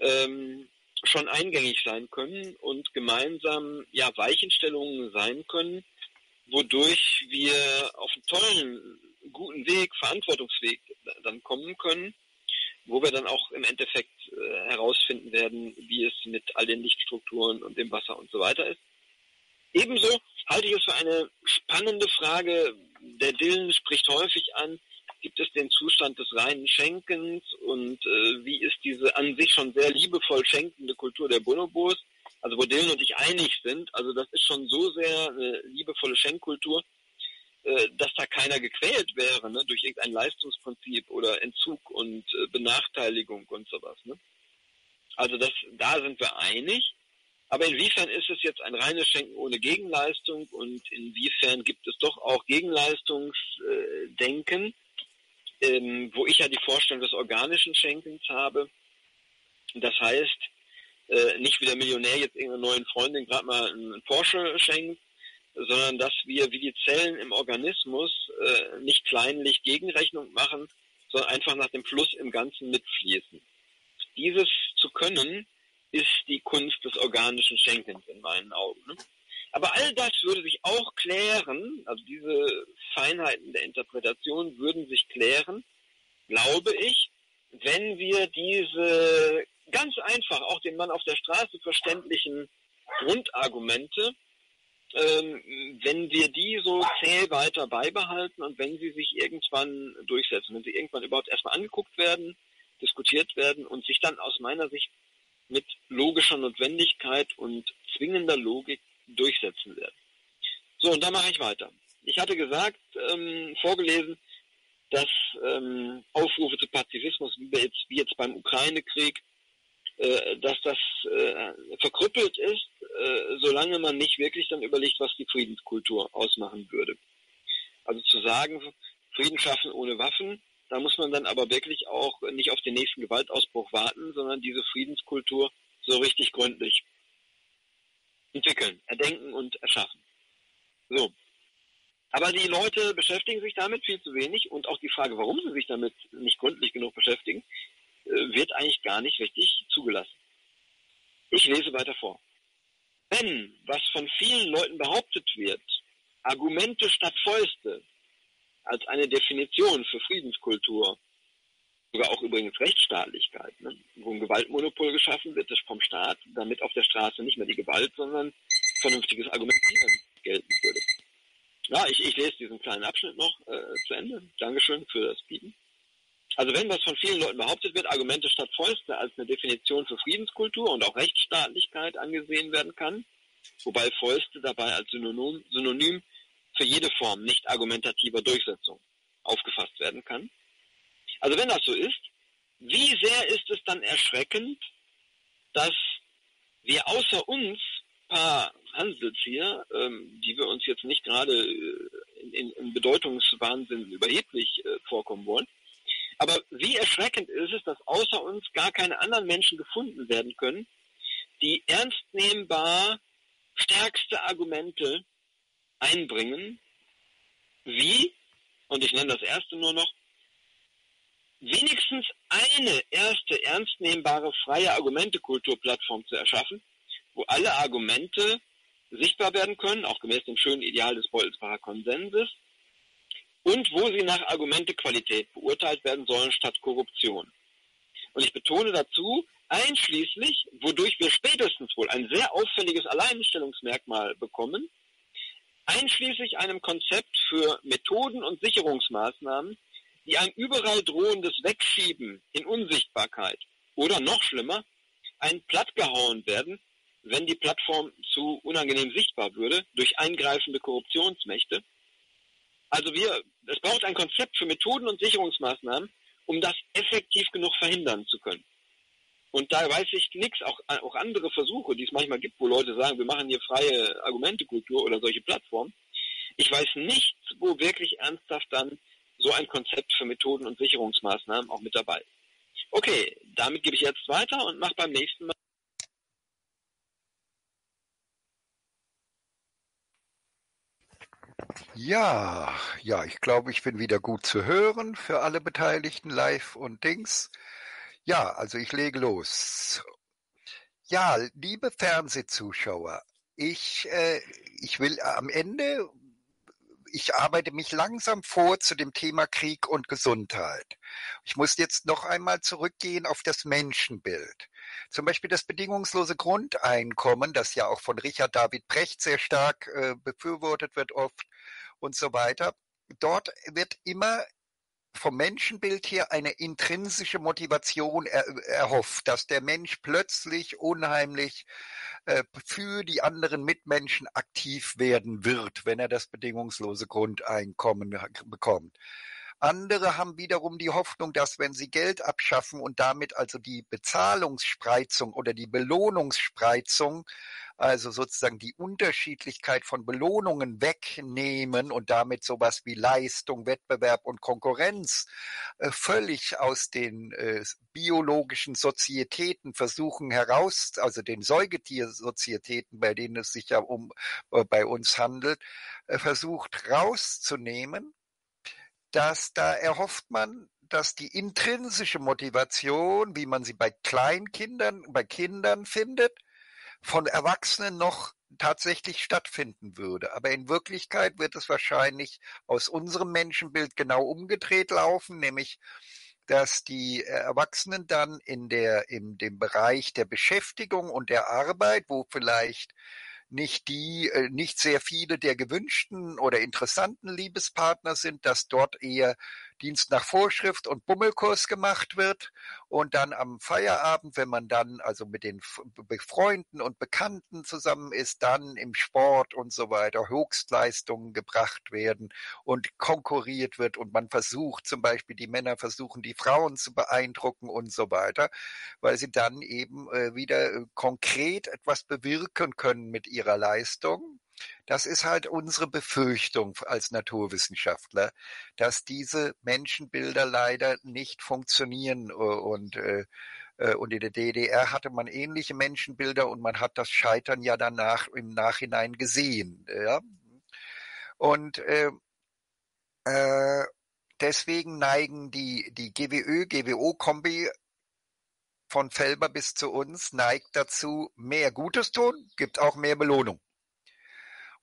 ähm, schon eingängig sein können und gemeinsam ja Weichenstellungen sein können, wodurch wir auf einen tollen, guten Weg, Verantwortungsweg dann kommen können, wo wir dann auch im Endeffekt äh, herausfinden werden, wie es mit all den Lichtstrukturen und dem Wasser und so weiter ist. Ebenso halte ich es für eine spannende Frage. Der Dillen spricht häufig an, gibt es den Zustand des reinen Schenkens und äh, wie ist diese an sich schon sehr liebevoll schenkende Kultur der Bonobos, also wo Dylan und ich einig sind, also das ist schon so sehr eine liebevolle Schenkkultur, äh, dass da keiner gequält wäre ne, durch irgendein Leistungsprinzip oder Entzug und äh, Benachteiligung und sowas. Ne? Also das, da sind wir einig. Aber inwiefern ist es jetzt ein reines Schenken ohne Gegenleistung und inwiefern gibt es doch auch Gegenleistungsdenken? ähm, wo ich ja die Vorstellung des organischen Schenkens habe. Das heißt, äh, nicht wie der Millionär jetzt irgendeiner neuen Freundin gerade mal einen Porsche schenkt, sondern dass wir wie die Zellen im Organismus äh, nicht kleinlich Gegenrechnung machen, sondern einfach nach dem Fluss im Ganzen mitfließen. Dieses zu können, ist die Kunst des organischen Schenkens in meinen Augen. Ne? Aber all das würde sich auch klären, also diese Feinheiten der Interpretation würden sich klären, glaube ich, wenn wir diese Mann auf der Straße verständlichen Grundargumente, ähm, wenn wir die so zäh weiter beibehalten und wenn sie sich irgendwann durchsetzen, wenn sie irgendwann überhaupt erstmal angeguckt werden, diskutiert werden und sich dann aus meiner Sicht mit logischer Notwendigkeit und zwingender Logik durchsetzen werden. So, und da mache ich weiter. Ich hatte gesagt, ähm, vorgelesen, dass ähm, Aufrufe zu Pazifismus, wie jetzt, wie jetzt beim Ukraine-Krieg, dass das äh, verkrüppelt ist, äh, solange man nicht wirklich dann überlegt, was die Friedenskultur ausmachen würde. Also zu sagen, Frieden schaffen ohne Waffen, da muss man dann aber wirklich auch nicht auf den nächsten Gewaltausbruch warten, sondern diese Friedenskultur so richtig gründlich entwickeln, erdenken und erschaffen. So. Aber die Leute beschäftigen sich damit viel zu wenig und auch die Frage, warum sie sich damit nicht gründlich genug beschäftigen, äh, wird eigentlich gar nicht richtig. Ich lese weiter vor. Wenn, was von vielen Leuten behauptet wird, Argumente statt Fäuste als eine Definition für Friedenskultur sogar auch übrigens Rechtsstaatlichkeit, ne? wo ein Gewaltmonopol geschaffen wird, das vom Staat, damit auf der Straße nicht mehr die Gewalt, sondern vernünftiges Argumentieren gelten würde. Ja, ich, ich lese diesen kleinen Abschnitt noch äh, zu Ende. Dankeschön für das Bieten. Also wenn was von vielen Leuten behauptet wird, Argumente statt Fäuste als eine Definition für Friedenskultur und auch Rechtsstaatlichkeit angesehen werden kann, wobei Fäuste dabei als Synonym, Synonym für jede Form nicht argumentativer Durchsetzung aufgefasst werden kann, also wenn das so ist, wie sehr ist es dann erschreckend, dass wir außer uns paar Hansels hier, ähm, die wir uns jetzt nicht gerade äh, in, in, in Bedeutungswahnsinn überheblich äh, vorkommen wollen, aber wie erschreckend ist es, dass außer uns gar keine anderen Menschen gefunden werden können, die ernstnehmbar stärkste Argumente einbringen, wie, und ich nenne das erste nur noch, wenigstens eine erste ernstnehmbare freie Argumentekulturplattform zu erschaffen, wo alle Argumente sichtbar werden können, auch gemäß dem schönen Ideal des Beutelsbacher Konsenses, und wo sie nach Argumentequalität beurteilt werden sollen statt Korruption. Und ich betone dazu, einschließlich, wodurch wir spätestens wohl ein sehr auffälliges Alleinstellungsmerkmal bekommen, einschließlich einem Konzept für Methoden und Sicherungsmaßnahmen, die ein überall drohendes Wegschieben in Unsichtbarkeit oder noch schlimmer, ein plattgehauen werden wenn die Plattform zu unangenehm sichtbar würde durch eingreifende Korruptionsmächte. Also wir, es braucht ein Konzept für Methoden und Sicherungsmaßnahmen, um das effektiv genug verhindern zu können. Und da weiß ich nichts, auch, auch andere Versuche, die es manchmal gibt, wo Leute sagen, wir machen hier freie Argumentekultur oder solche Plattformen. Ich weiß nichts, wo wirklich ernsthaft dann so ein Konzept für Methoden und Sicherungsmaßnahmen auch mit dabei ist. Okay, damit gebe ich jetzt weiter und mache beim nächsten Mal. Ja, ja, ich glaube, ich bin wieder gut zu hören für alle Beteiligten live und Dings. Ja, also ich lege los. Ja, liebe Fernsehzuschauer, ich, äh, ich will am Ende ich arbeite mich langsam vor zu dem Thema Krieg und Gesundheit. Ich muss jetzt noch einmal zurückgehen auf das Menschenbild. Zum Beispiel das bedingungslose Grundeinkommen, das ja auch von Richard David Brecht sehr stark äh, befürwortet wird oft und so weiter. Dort wird immer vom Menschenbild her eine intrinsische Motivation er, erhofft, dass der Mensch plötzlich unheimlich äh, für die anderen Mitmenschen aktiv werden wird, wenn er das bedingungslose Grundeinkommen bekommt. Andere haben wiederum die Hoffnung, dass wenn sie Geld abschaffen und damit also die Bezahlungsspreizung oder die Belohnungsspreizung, also sozusagen die Unterschiedlichkeit von Belohnungen wegnehmen und damit sowas wie Leistung, Wettbewerb und Konkurrenz äh, völlig aus den äh, biologischen Sozietäten versuchen heraus, also den Säugetiersozietäten, bei denen es sich ja um äh, bei uns handelt, versucht rauszunehmen dass da erhofft man, dass die intrinsische Motivation, wie man sie bei Kleinkindern, bei Kindern findet, von Erwachsenen noch tatsächlich stattfinden würde. Aber in Wirklichkeit wird es wahrscheinlich aus unserem Menschenbild genau umgedreht laufen, nämlich dass die Erwachsenen dann in der, in dem Bereich der Beschäftigung und der Arbeit, wo vielleicht nicht die, äh, nicht sehr viele der gewünschten oder interessanten Liebespartner sind, dass dort eher Dienst nach Vorschrift und Bummelkurs gemacht wird und dann am Feierabend, wenn man dann also mit den Freunden und Bekannten zusammen ist, dann im Sport und so weiter Höchstleistungen gebracht werden und konkurriert wird und man versucht zum Beispiel, die Männer versuchen, die Frauen zu beeindrucken und so weiter, weil sie dann eben äh, wieder äh, konkret etwas bewirken können mit ihrer Leistung das ist halt unsere Befürchtung als Naturwissenschaftler, dass diese Menschenbilder leider nicht funktionieren äh, und äh, äh, und in der DDR hatte man ähnliche Menschenbilder und man hat das Scheitern ja danach im Nachhinein gesehen. Ja? Und äh, äh, deswegen neigen die, die GWÖ, GWO-Kombi von Felber bis zu uns neigt dazu, mehr Gutes tun, gibt auch mehr Belohnung.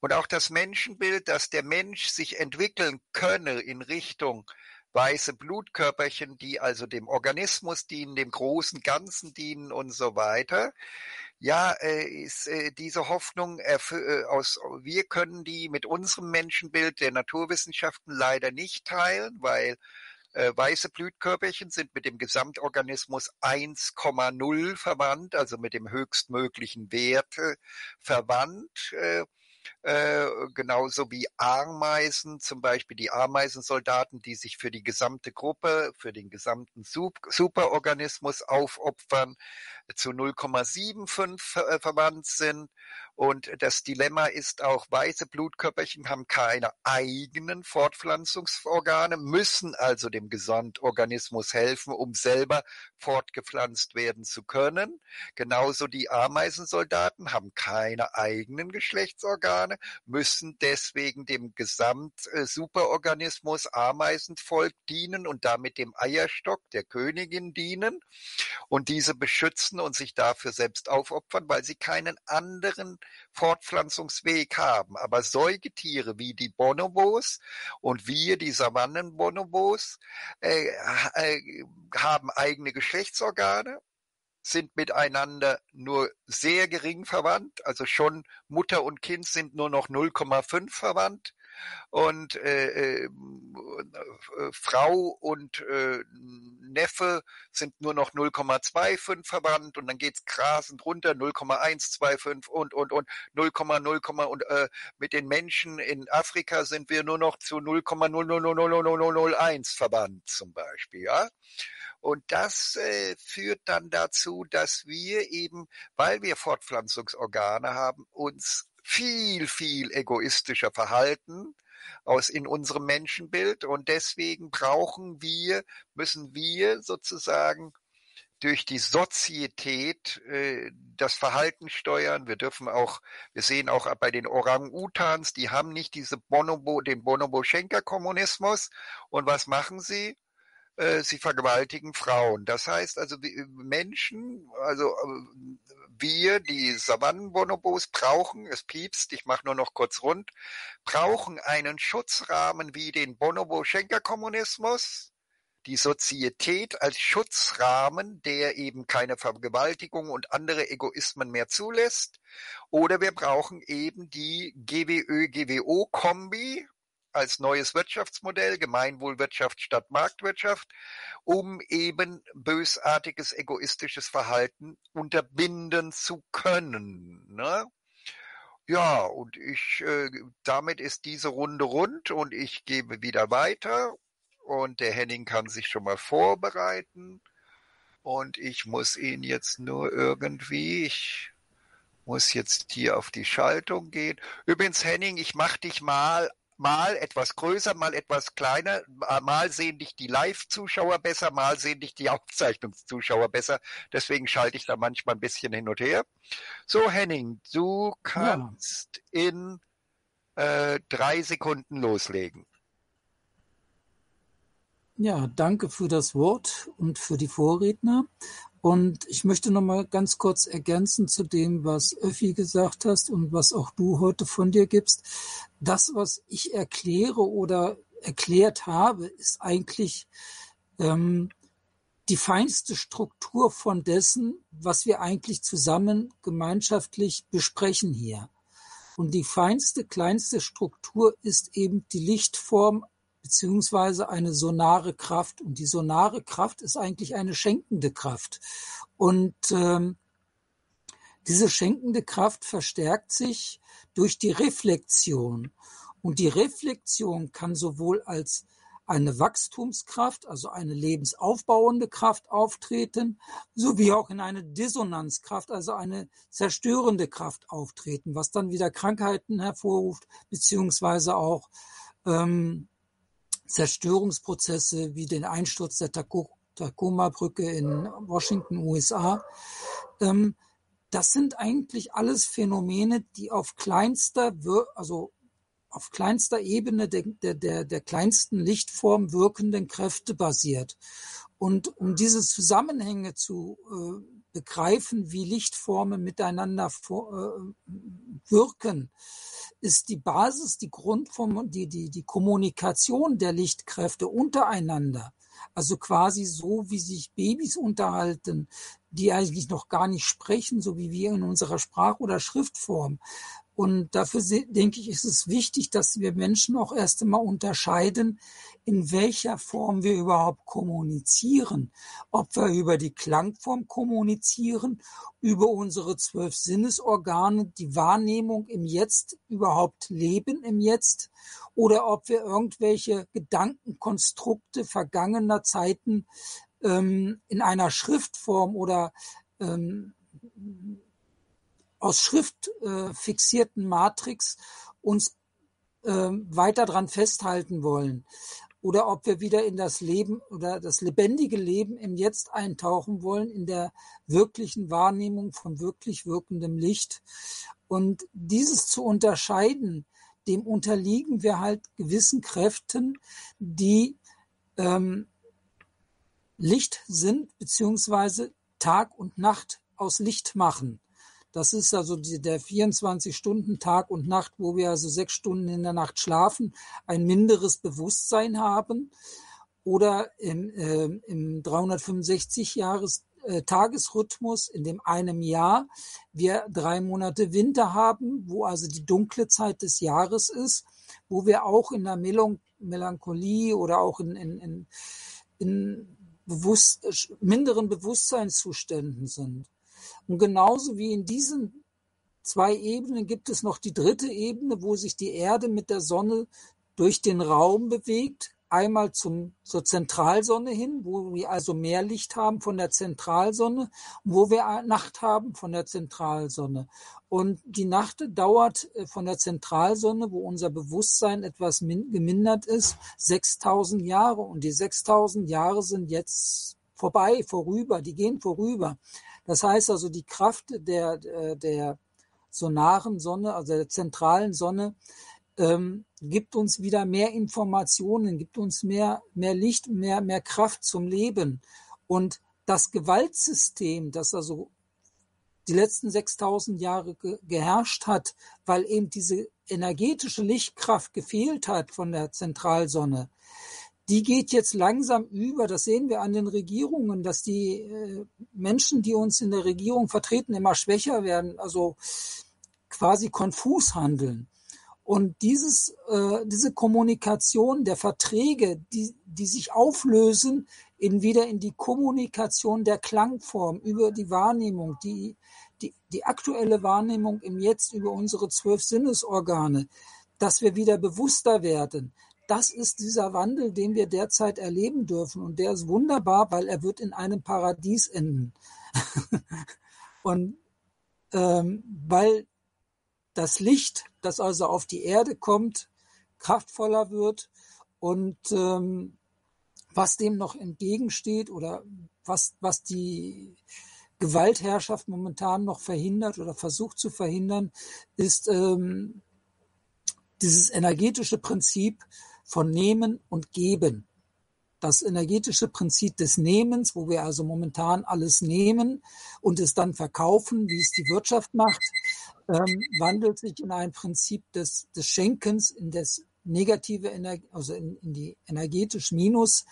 Und auch das Menschenbild, dass der Mensch sich entwickeln könne in Richtung weiße Blutkörperchen, die also dem Organismus dienen, dem großen Ganzen dienen und so weiter. Ja, äh, ist äh, diese Hoffnung äh, aus, wir können die mit unserem Menschenbild der Naturwissenschaften leider nicht teilen, weil weiße Blutkörperchen sind mit dem Gesamtorganismus 1,0 verwandt, also mit dem höchstmöglichen Wert verwandt. Äh, genauso wie Ameisen, zum Beispiel die Ameisensoldaten, die sich für die gesamte Gruppe, für den gesamten Superorganismus aufopfern, zu 0,75 äh, verwandt sind. Und das Dilemma ist auch, weiße Blutkörperchen haben keine eigenen Fortpflanzungsorgane, müssen also dem Gesamtorganismus helfen, um selber fortgepflanzt werden zu können. Genauso die Ameisensoldaten haben keine eigenen Geschlechtsorgane, müssen deswegen dem Gesamtsuperorganismus Ameisenvolk dienen und damit dem Eierstock der Königin dienen und diese beschützen und sich dafür selbst aufopfern, weil sie keinen anderen Fortpflanzungsweg haben. Aber Säugetiere wie die Bonobos und wir, die Savannenbonobos, äh, äh, haben eigene Geschlechtsorgane, sind miteinander nur sehr gering verwandt, also schon Mutter und Kind sind nur noch 0,5 verwandt und äh, äh, Frau und äh, Neffe sind nur noch 0,25 verwandt und dann geht's krasend runter 0,125 und und und 0,0, und äh, mit den Menschen in Afrika sind wir nur noch zu 0,0000001 verwandt zum Beispiel, ja. Und das äh, führt dann dazu, dass wir eben, weil wir Fortpflanzungsorgane haben, uns viel, viel egoistischer verhalten aus in unserem Menschenbild. Und deswegen brauchen wir, müssen wir sozusagen durch die Sozietät äh, das Verhalten steuern. Wir dürfen auch, wir sehen auch bei den Orang-Utans, die haben nicht diese Bonobo, den Bonobo-Schenker-Kommunismus. Und was machen sie? Äh, sie vergewaltigen Frauen. Das heißt also Menschen, also äh, wir, die Savannenbonobos, brauchen, es piepst, ich mache nur noch kurz rund, brauchen einen Schutzrahmen wie den Bonobo-Schenker-Kommunismus, die Sozietät als Schutzrahmen, der eben keine Vergewaltigung und andere Egoismen mehr zulässt. Oder wir brauchen eben die GWÖ-GWO-Kombi, als neues Wirtschaftsmodell, Gemeinwohlwirtschaft statt Marktwirtschaft, um eben bösartiges, egoistisches Verhalten unterbinden zu können. Ne? Ja, und ich, äh, damit ist diese Runde rund und ich gebe wieder weiter und der Henning kann sich schon mal vorbereiten und ich muss ihn jetzt nur irgendwie, ich muss jetzt hier auf die Schaltung gehen. Übrigens, Henning, ich mach dich mal mal etwas größer, mal etwas kleiner, mal sehen dich die Live-Zuschauer besser, mal sehen dich die Aufzeichnungszuschauer besser. Deswegen schalte ich da manchmal ein bisschen hin und her. So, Henning, du kannst ja. in äh, drei Sekunden loslegen. Ja, danke für das Wort und für die Vorredner. Und ich möchte noch mal ganz kurz ergänzen zu dem, was Öffi gesagt hast und was auch du heute von dir gibst. Das, was ich erkläre oder erklärt habe, ist eigentlich ähm, die feinste Struktur von dessen, was wir eigentlich zusammen gemeinschaftlich besprechen hier. Und die feinste, kleinste Struktur ist eben die Lichtform beziehungsweise eine sonare Kraft. Und die sonare Kraft ist eigentlich eine schenkende Kraft. Und ähm, diese schenkende Kraft verstärkt sich durch die Reflexion. Und die Reflexion kann sowohl als eine Wachstumskraft, also eine lebensaufbauende Kraft auftreten, sowie auch in eine Dissonanzkraft, also eine zerstörende Kraft auftreten, was dann wieder Krankheiten hervorruft, beziehungsweise auch ähm, Zerstörungsprozesse wie den Einsturz der Tacoma-Brücke in Washington, USA. Ähm, das sind eigentlich alles Phänomene, die auf kleinster, also auf kleinster Ebene der, der, der, der kleinsten Lichtform wirkenden Kräfte basiert. Und um diese Zusammenhänge zu äh, begreifen, wie Lichtformen miteinander vor, äh, wirken, ist die Basis, die Grundform, die, die, die Kommunikation der Lichtkräfte untereinander. Also quasi so, wie sich Babys unterhalten, die eigentlich noch gar nicht sprechen, so wie wir in unserer Sprach- oder Schriftform. Und dafür denke ich, ist es wichtig, dass wir Menschen auch erst einmal unterscheiden, in welcher Form wir überhaupt kommunizieren. Ob wir über die Klangform kommunizieren, über unsere zwölf Sinnesorgane, die Wahrnehmung im Jetzt überhaupt leben im Jetzt oder ob wir irgendwelche Gedankenkonstrukte vergangener Zeiten ähm, in einer Schriftform oder ähm, aus Schrift äh, fixierten Matrix uns äh, weiter dran festhalten wollen oder ob wir wieder in das Leben oder das lebendige Leben im Jetzt eintauchen wollen, in der wirklichen Wahrnehmung von wirklich wirkendem Licht. Und dieses zu unterscheiden, dem unterliegen wir halt gewissen Kräften, die ähm, Licht sind, beziehungsweise Tag und Nacht aus Licht machen. Das ist also die, der 24-Stunden-Tag und Nacht, wo wir also sechs Stunden in der Nacht schlafen, ein minderes Bewusstsein haben. Oder im, äh, im 365 Jahres äh, Tagesrhythmus in dem einem Jahr wir drei Monate Winter haben, wo also die dunkle Zeit des Jahres ist wo wir auch in der Melancholie oder auch in, in, in, in bewusst, minderen Bewusstseinszuständen sind. Und genauso wie in diesen zwei Ebenen gibt es noch die dritte Ebene, wo sich die Erde mit der Sonne durch den Raum bewegt, einmal zum, zur Zentralsonne hin, wo wir also mehr Licht haben von der Zentralsonne, wo wir Nacht haben von der Zentralsonne. Und die Nacht dauert äh, von der Zentralsonne, wo unser Bewusstsein etwas gemindert ist, 6000 Jahre. Und die 6000 Jahre sind jetzt vorbei, vorüber, die gehen vorüber. Das heißt also, die Kraft der, äh, der sonaren Sonne, also der zentralen Sonne, ähm, gibt uns wieder mehr Informationen, gibt uns mehr, mehr Licht, mehr, mehr Kraft zum Leben. Und das Gewaltsystem, das also die letzten 6000 Jahre ge geherrscht hat, weil eben diese energetische Lichtkraft gefehlt hat von der Zentralsonne, die geht jetzt langsam über. Das sehen wir an den Regierungen, dass die äh, Menschen, die uns in der Regierung vertreten, immer schwächer werden, also quasi konfus handeln. Und dieses, äh, diese Kommunikation der Verträge, die, die sich auflösen, in wieder in die Kommunikation der Klangform über die Wahrnehmung, die, die, die aktuelle Wahrnehmung im Jetzt über unsere zwölf Sinnesorgane, dass wir wieder bewusster werden. Das ist dieser Wandel, den wir derzeit erleben dürfen. Und der ist wunderbar, weil er wird in einem Paradies enden. und ähm, weil das Licht, das also auf die Erde kommt, kraftvoller wird und ähm, was dem noch entgegensteht oder was, was die Gewaltherrschaft momentan noch verhindert oder versucht zu verhindern, ist ähm, dieses energetische Prinzip von Nehmen und Geben. Das energetische Prinzip des Nehmens, wo wir also momentan alles nehmen und es dann verkaufen, wie es die Wirtschaft macht, ähm, wandelt sich in ein Prinzip des, des Schenkens, in das negative Energie, also in, in die energetisch Minus,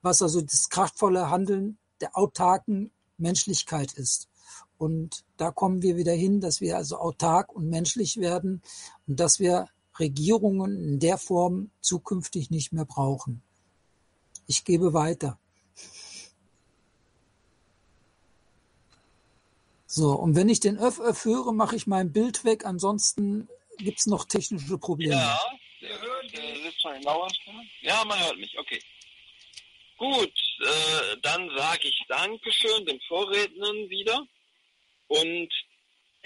was also das kraftvolle Handeln der autarken Menschlichkeit ist. Und da kommen wir wieder hin, dass wir also autark und menschlich werden und dass wir Regierungen in der Form zukünftig nicht mehr brauchen. Ich gebe weiter. So, und wenn ich den Öff Öff höre, mache ich mein Bild weg. Ansonsten gibt es noch technische Probleme. Ja, der hört, der sitzt schon in Lauerstimme. Ja, man hört mich, okay. Gut, äh, dann sage ich Dankeschön den Vorrednern wieder. Und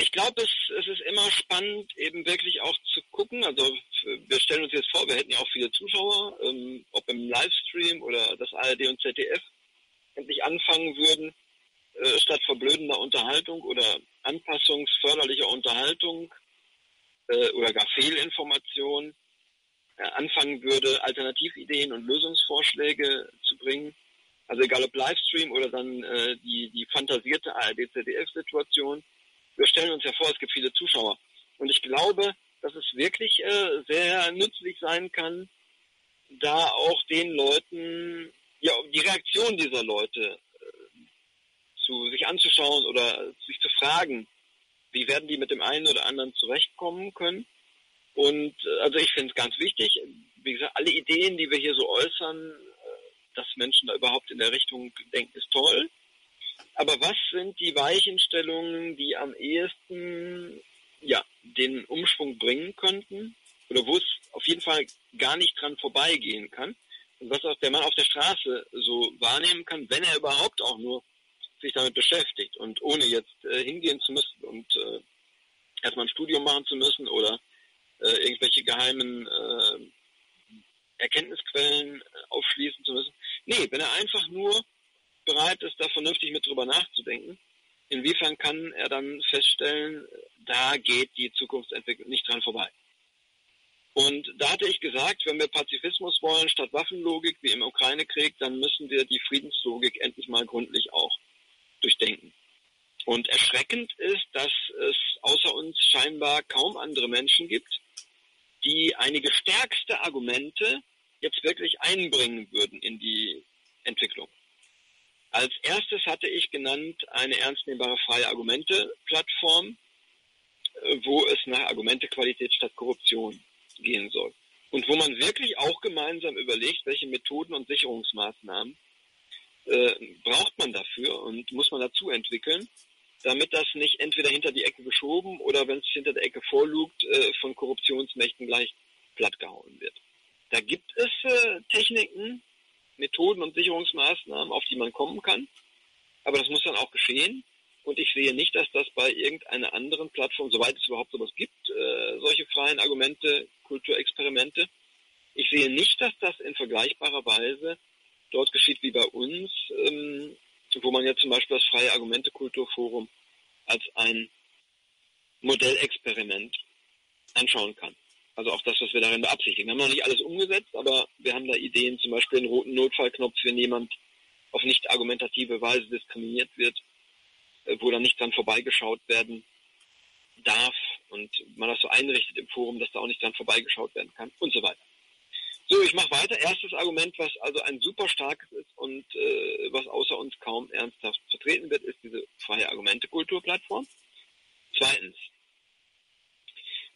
ich glaube, es, es ist immer spannend, eben wirklich auch zu gucken. Also wir stellen uns jetzt vor, wir hätten ja auch viele Zuschauer, ähm, ob im Livestream oder das ARD und ZDF endlich anfangen würden, äh, statt verblödender Unterhaltung oder anpassungsförderlicher Unterhaltung äh, oder gar Fehlinformation äh, anfangen würde, Alternativideen und Lösungsvorschläge zu bringen. Also egal ob Livestream oder dann äh, die, die fantasierte ARD-ZDF-Situation. Wir stellen uns ja vor, es gibt viele Zuschauer. Und ich glaube, dass es wirklich äh, sehr nützlich sein kann, da auch den Leuten, ja, die Reaktion dieser Leute zu sich anzuschauen oder sich zu fragen, wie werden die mit dem einen oder anderen zurechtkommen können. Und äh, also ich finde es ganz wichtig, wie gesagt, alle Ideen, die wir hier so äußern, äh, dass Menschen da überhaupt in der Richtung denken, ist toll. Aber was sind die Weichenstellungen, die am ehesten ja, den Umschwung bringen könnten? Oder wo es auf jeden Fall gar nicht dran vorbeigehen kann? Und was auch der Mann auf der Straße so wahrnehmen kann, wenn er überhaupt auch nur sich damit beschäftigt und ohne jetzt äh, hingehen zu müssen und äh, erstmal ein Studium machen zu müssen oder äh, irgendwelche geheimen äh, Erkenntnisquellen äh, aufschließen zu müssen. Nee, wenn er einfach nur bereit ist, da vernünftig mit drüber nachzudenken, inwiefern kann er dann feststellen, da geht die Zukunftsentwicklung nicht dran vorbei. Und da hatte ich gesagt, wenn wir Pazifismus wollen statt Waffenlogik wie im Ukraine-Krieg, dann müssen wir die Friedenslogik endlich mal gründlich auch durchdenken. Und erschreckend ist, dass es außer uns scheinbar kaum andere Menschen gibt, die einige stärkste Argumente jetzt wirklich einbringen würden in die Entwicklung. Als erstes hatte ich genannt eine ernstnehmbare freie Argumente-Plattform, äh, wo es nach Argumentequalität statt Korruption gehen soll. und wo man wirklich auch gemeinsam überlegt, welche Methoden und Sicherungsmaßnahmen äh, braucht man dafür und muss man dazu entwickeln, damit das nicht entweder hinter die Ecke geschoben oder wenn es hinter der Ecke vorlugt, äh, von Korruptionsmächten gleich plattgehauen wird. Da gibt es äh, Techniken, Methoden und Sicherungsmaßnahmen, auf die man kommen kann, aber das muss dann auch geschehen. Und ich sehe nicht, dass das bei irgendeiner anderen Plattform, soweit es überhaupt sowas gibt, äh, solche freien Argumente, Kulturexperimente, ich sehe nicht, dass das in vergleichbarer Weise dort geschieht wie bei uns, ähm, wo man ja zum Beispiel das Freie Argumente Kulturforum als ein Modellexperiment anschauen kann. Also auch das, was wir darin beabsichtigen. Wir haben noch nicht alles umgesetzt, aber wir haben da Ideen, zum Beispiel einen roten Notfallknopf, wenn jemand auf nicht argumentative Weise diskriminiert wird, äh, wo dann nicht dran vorbeigeschaut werden darf und man das so einrichtet im Forum, dass da auch nicht dran vorbeigeschaut werden kann und so weiter. So, ich mache weiter. Erstes Argument, was also ein super starkes ist und äh, was außer uns kaum ernsthaft vertreten wird, ist diese freie Argumente-Kulturplattform. Zweitens,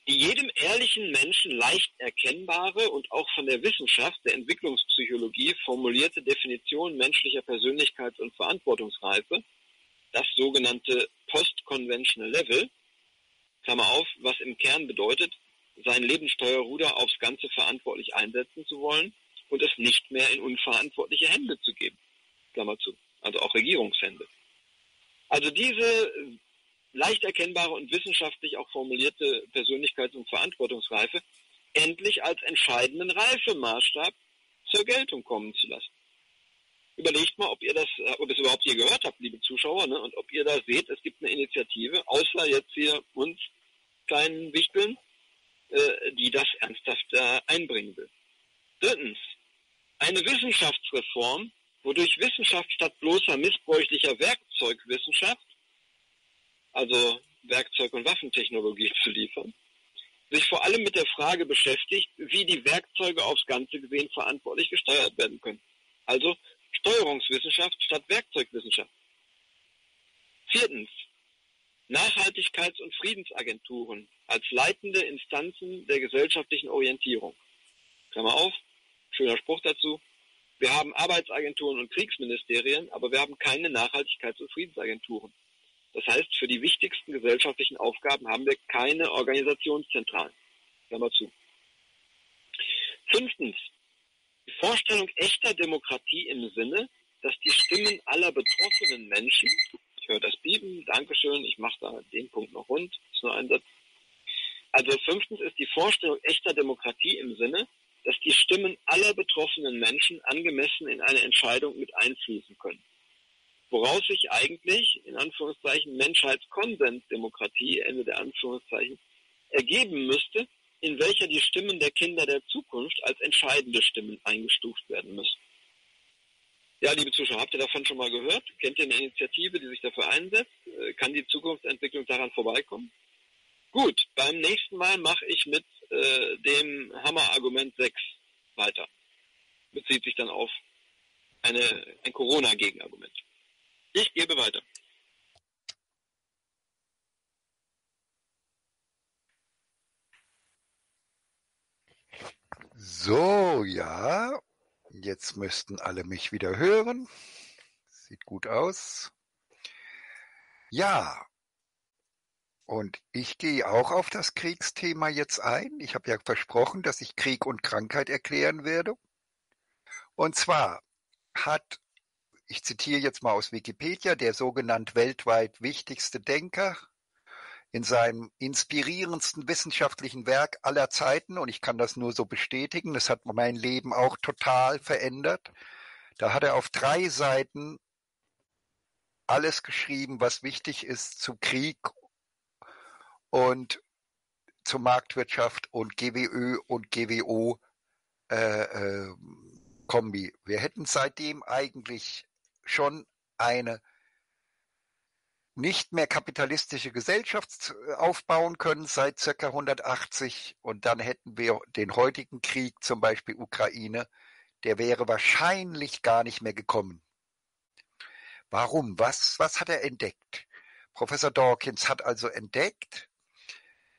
die jedem ehrlichen Menschen leicht erkennbare und auch von der Wissenschaft der Entwicklungspsychologie formulierte Definition menschlicher Persönlichkeits- und Verantwortungsreife, das sogenannte Post-Conventional Level, Klammer auf, was im Kern bedeutet, sein Lebenssteuerruder aufs Ganze verantwortlich einsetzen zu wollen und es nicht mehr in unverantwortliche Hände zu geben. Klammer zu. Also auch Regierungshände. Also diese leicht erkennbare und wissenschaftlich auch formulierte Persönlichkeits- und Verantwortungsreife endlich als entscheidenden Reifemaßstab zur Geltung kommen zu lassen. Überlegt mal, ob ihr das, ob ihr das überhaupt je gehört habt, liebe Zuschauer, ne? und ob ihr da seht, es gibt eine Initiative, außer jetzt hier uns kleinen Wichteln, äh, die das ernsthaft äh, einbringen will. Drittens, eine Wissenschaftsreform, wodurch Wissenschaft statt bloßer missbräuchlicher Werkzeugwissenschaft, also Werkzeug- und Waffentechnologie zu liefern, sich vor allem mit der Frage beschäftigt, wie die Werkzeuge aufs Ganze gesehen verantwortlich gesteuert werden können. Also Steuerungswissenschaft statt Werkzeugwissenschaft. Viertens, Nachhaltigkeits- und Friedensagenturen als leitende Instanzen der gesellschaftlichen Orientierung. Klammer auf, schöner Spruch dazu. Wir haben Arbeitsagenturen und Kriegsministerien, aber wir haben keine Nachhaltigkeits- und Friedensagenturen. Das heißt, für die wichtigsten gesellschaftlichen Aufgaben haben wir keine Organisationszentralen. Klammer zu. Fünftens, die Vorstellung echter Demokratie im Sinne, dass die Stimmen aller betroffenen Menschen ich höre das Bieben, Dankeschön, ich mache da den Punkt noch rund, ist nur ein Satz. Also fünftens ist die Vorstellung echter Demokratie im Sinne, dass die Stimmen aller betroffenen Menschen angemessen in eine Entscheidung mit einfließen können. Woraus sich eigentlich, in Anführungszeichen, Menschheitskonsensdemokratie, Ende der Anführungszeichen, ergeben müsste, in welcher die Stimmen der Kinder der Zukunft als entscheidende Stimmen eingestuft werden müssen. Ja, liebe Zuschauer, habt ihr davon schon mal gehört? Kennt ihr eine Initiative, die sich dafür einsetzt? Äh, kann die Zukunftsentwicklung daran vorbeikommen? Gut, beim nächsten Mal mache ich mit äh, dem Hammerargument 6 weiter. Bezieht sich dann auf eine, ein Corona-Gegenargument. Ich gebe weiter. So, ja, Jetzt müssten alle mich wieder hören. Sieht gut aus. Ja. Und ich gehe auch auf das Kriegsthema jetzt ein. Ich habe ja versprochen, dass ich Krieg und Krankheit erklären werde. Und zwar hat, ich zitiere jetzt mal aus Wikipedia, der sogenannt weltweit wichtigste Denker, in seinem inspirierendsten wissenschaftlichen Werk aller Zeiten, und ich kann das nur so bestätigen, das hat mein Leben auch total verändert. Da hat er auf drei Seiten alles geschrieben, was wichtig ist zu Krieg und zur Marktwirtschaft und GWÖ und GWO äh, äh, Kombi. Wir hätten seitdem eigentlich schon eine nicht mehr kapitalistische Gesellschaft äh, aufbauen können seit circa 180 und dann hätten wir den heutigen Krieg, zum Beispiel Ukraine, der wäre wahrscheinlich gar nicht mehr gekommen. Warum? Was, was hat er entdeckt? Professor Dawkins hat also entdeckt,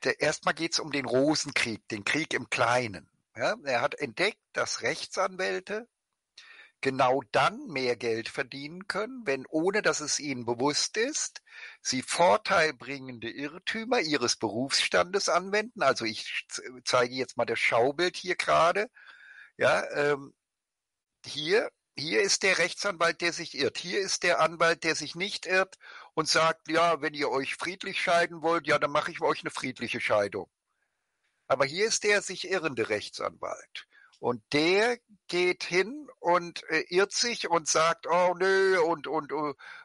der, erstmal geht es um den Rosenkrieg, den Krieg im Kleinen. Ja, er hat entdeckt, dass Rechtsanwälte genau dann mehr Geld verdienen können, wenn ohne dass es ihnen bewusst ist, sie vorteilbringende Irrtümer ihres Berufsstandes anwenden. Also ich zeige jetzt mal das Schaubild hier gerade. Ja, ähm, hier, hier ist der Rechtsanwalt, der sich irrt. Hier ist der Anwalt, der sich nicht irrt und sagt, ja, wenn ihr euch friedlich scheiden wollt, ja, dann mache ich euch eine friedliche Scheidung. Aber hier ist der sich irrende Rechtsanwalt. Und der geht hin und äh, irrt sich und sagt, oh nö, und, und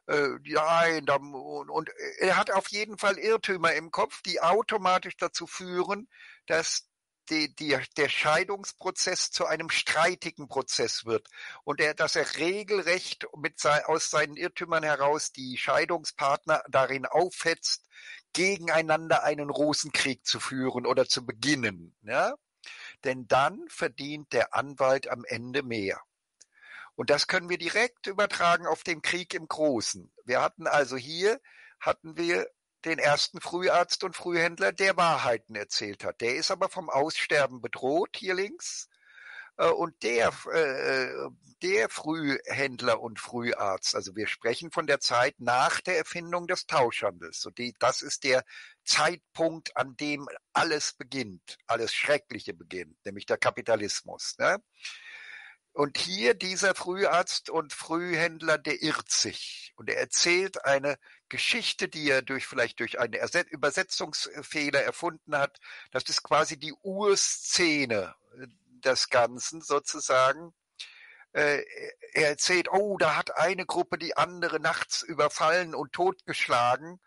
äh, nein, dann, und, und er hat auf jeden Fall Irrtümer im Kopf, die automatisch dazu führen, dass die, die, der Scheidungsprozess zu einem streitigen Prozess wird und er, dass er regelrecht mit sein, aus seinen Irrtümern heraus die Scheidungspartner darin aufhetzt, gegeneinander einen Rosenkrieg zu führen oder zu beginnen. Ja? Denn dann verdient der Anwalt am Ende mehr. Und das können wir direkt übertragen auf den Krieg im Großen. Wir hatten also hier, hatten wir den ersten Früharzt und Frühhändler, der Wahrheiten erzählt hat. Der ist aber vom Aussterben bedroht, hier links. Äh, und der, äh, der Frühhändler und Früharzt, also wir sprechen von der Zeit nach der Erfindung des Tauschhandels. Und die, das ist der Zeitpunkt, an dem alles beginnt, alles Schreckliche beginnt, nämlich der Kapitalismus. Ne? Und hier dieser Früharzt und Frühhändler, der irrt sich und er erzählt eine Geschichte, die er durch vielleicht durch einen Übersetzungsfehler erfunden hat. Das ist quasi die Urszene des Ganzen sozusagen. Äh, er erzählt, oh, da hat eine Gruppe die andere nachts überfallen und totgeschlagen.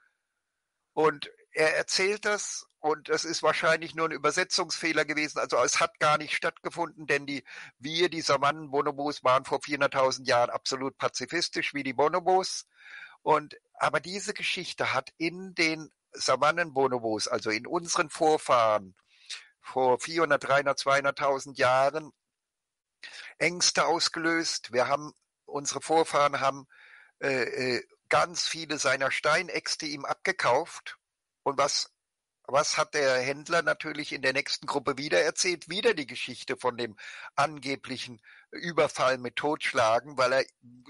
Und er erzählt das und das ist wahrscheinlich nur ein Übersetzungsfehler gewesen. Also es hat gar nicht stattgefunden, denn die wir, die Samannen-Bonobos, waren vor 400.000 Jahren absolut pazifistisch wie die Bonobos. Und aber diese Geschichte hat in den Savannen-Bonobos, also in unseren Vorfahren, vor 400, 300, 200.000 Jahren Ängste ausgelöst. Wir haben, unsere Vorfahren haben äh, äh, ganz viele seiner Steinäxte ihm abgekauft. Und was was hat der Händler natürlich in der nächsten Gruppe wieder erzählt? Wieder die Geschichte von dem angeblichen Überfall mit Totschlagen, weil er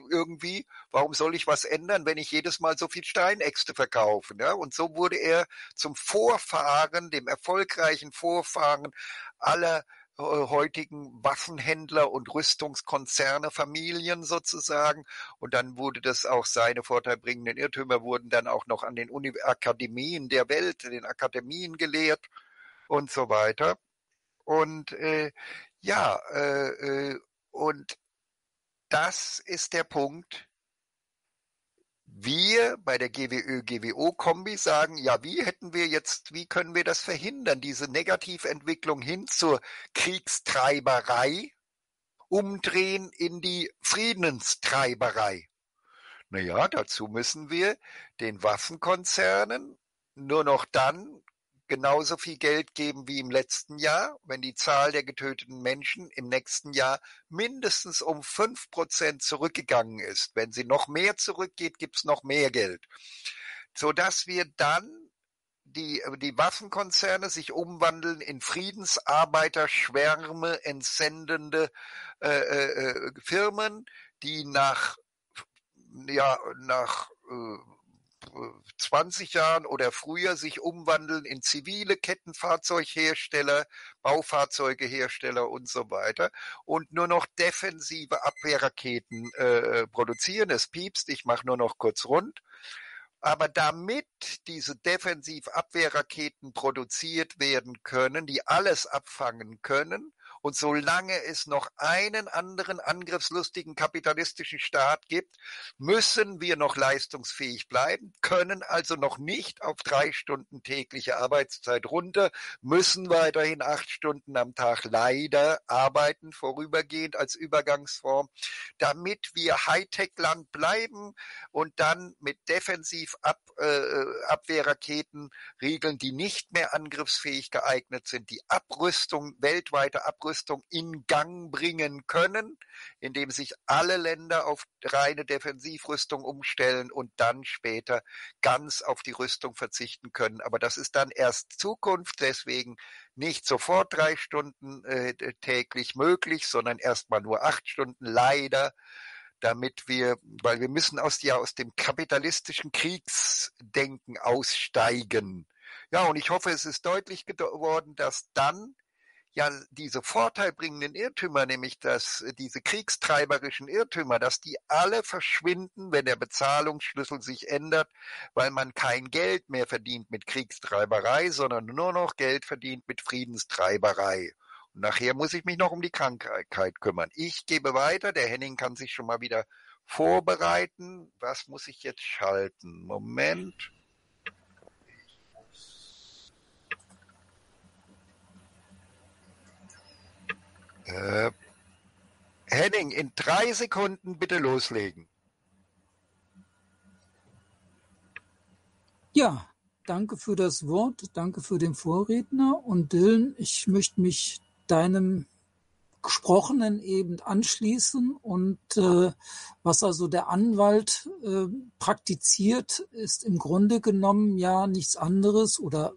irgendwie, warum soll ich was ändern, wenn ich jedes Mal so viel Steinäxte verkaufe? Ja? Und so wurde er zum Vorfahren, dem erfolgreichen Vorfahren aller äh, heutigen Waffenhändler und Rüstungskonzerne, Familien sozusagen. Und dann wurde das auch seine vorteilbringenden Irrtümer wurden dann auch noch an den Uni Akademien der Welt, den Akademien gelehrt und so weiter. Und äh, ja, äh, äh und das ist der Punkt. Wir bei der GWÖ-GWO-Kombi sagen, ja, wie hätten wir jetzt, wie können wir das verhindern, diese Negativentwicklung hin zur Kriegstreiberei umdrehen in die Friedenstreiberei? Naja, dazu müssen wir den Waffenkonzernen nur noch dann genauso viel Geld geben wie im letzten Jahr, wenn die Zahl der getöteten Menschen im nächsten Jahr mindestens um fünf Prozent zurückgegangen ist. Wenn sie noch mehr zurückgeht, gibt es noch mehr Geld. Sodass wir dann die, die Waffenkonzerne sich umwandeln in Friedensarbeiterschwärme entsendende äh, äh, äh Firmen, die nach ja nach äh, 20 Jahren oder früher sich umwandeln in zivile Kettenfahrzeughersteller, Baufahrzeugehersteller und so weiter und nur noch defensive Abwehrraketen äh, produzieren. Es piepst, ich mache nur noch kurz rund. Aber damit diese Defensivabwehrraketen produziert werden können, die alles abfangen können, und solange es noch einen anderen angriffslustigen kapitalistischen Staat gibt, müssen wir noch leistungsfähig bleiben, können also noch nicht auf drei Stunden tägliche Arbeitszeit runter, müssen weiterhin acht Stunden am Tag leider arbeiten, vorübergehend als Übergangsform, damit wir Hightech-Land bleiben und dann mit Defensivabwehrraketen äh, regeln, die nicht mehr angriffsfähig geeignet sind, die Abrüstung, weltweite Abrüstung Aufrüstung in Gang bringen können, indem sich alle Länder auf reine Defensivrüstung umstellen und dann später ganz auf die Rüstung verzichten können. Aber das ist dann erst Zukunft, deswegen nicht sofort drei Stunden äh, täglich möglich, sondern erstmal nur acht Stunden leider damit wir, weil wir müssen aus, ja, aus dem kapitalistischen Kriegsdenken aussteigen. Ja, und ich hoffe, es ist deutlich geworden, dass dann ja diese vorteilbringenden Irrtümer, nämlich dass diese kriegstreiberischen Irrtümer, dass die alle verschwinden, wenn der Bezahlungsschlüssel sich ändert, weil man kein Geld mehr verdient mit Kriegstreiberei, sondern nur noch Geld verdient mit Friedenstreiberei. Und nachher muss ich mich noch um die Krankheit kümmern. Ich gebe weiter, der Henning kann sich schon mal wieder vorbereiten. Was muss ich jetzt schalten? Moment. Äh, Henning, in drei Sekunden bitte loslegen. Ja, danke für das Wort, danke für den Vorredner und Dylan, ich möchte mich deinem Gesprochenen eben anschließen und äh, was also der Anwalt äh, praktiziert, ist im Grunde genommen ja nichts anderes oder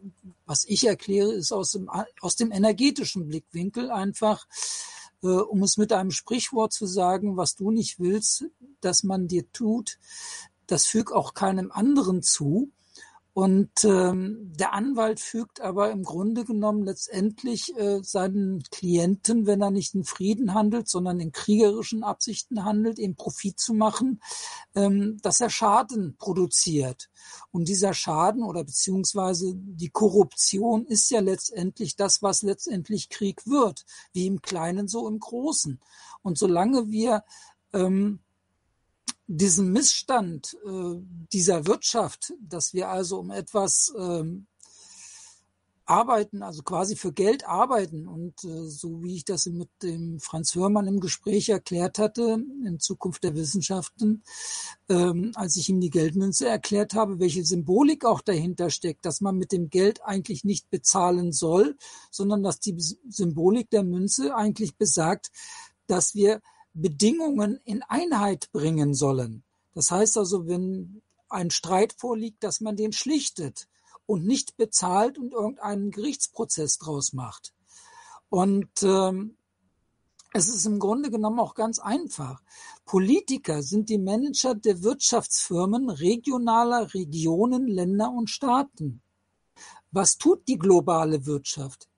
was ich erkläre, ist aus dem, aus dem energetischen Blickwinkel einfach, äh, um es mit einem Sprichwort zu sagen, was du nicht willst, dass man dir tut, das füg auch keinem anderen zu. Und ähm, der Anwalt fügt aber im Grunde genommen letztendlich äh, seinen Klienten, wenn er nicht in Frieden handelt, sondern in kriegerischen Absichten handelt, ihm Profit zu machen, ähm, dass er Schaden produziert. Und dieser Schaden oder beziehungsweise die Korruption ist ja letztendlich das, was letztendlich Krieg wird, wie im Kleinen so im Großen. Und solange wir ähm, diesen Missstand äh, dieser Wirtschaft, dass wir also um etwas ähm, arbeiten, also quasi für Geld arbeiten und äh, so wie ich das mit dem Franz Hörmann im Gespräch erklärt hatte, in Zukunft der Wissenschaften, ähm, als ich ihm die Geldmünze erklärt habe, welche Symbolik auch dahinter steckt, dass man mit dem Geld eigentlich nicht bezahlen soll, sondern dass die Symbolik der Münze eigentlich besagt, dass wir Bedingungen in Einheit bringen sollen. Das heißt also, wenn ein Streit vorliegt, dass man den schlichtet und nicht bezahlt und irgendeinen Gerichtsprozess draus macht. Und ähm, es ist im Grunde genommen auch ganz einfach. Politiker sind die Manager der Wirtschaftsfirmen regionaler Regionen, Länder und Staaten. Was tut die globale Wirtschaft?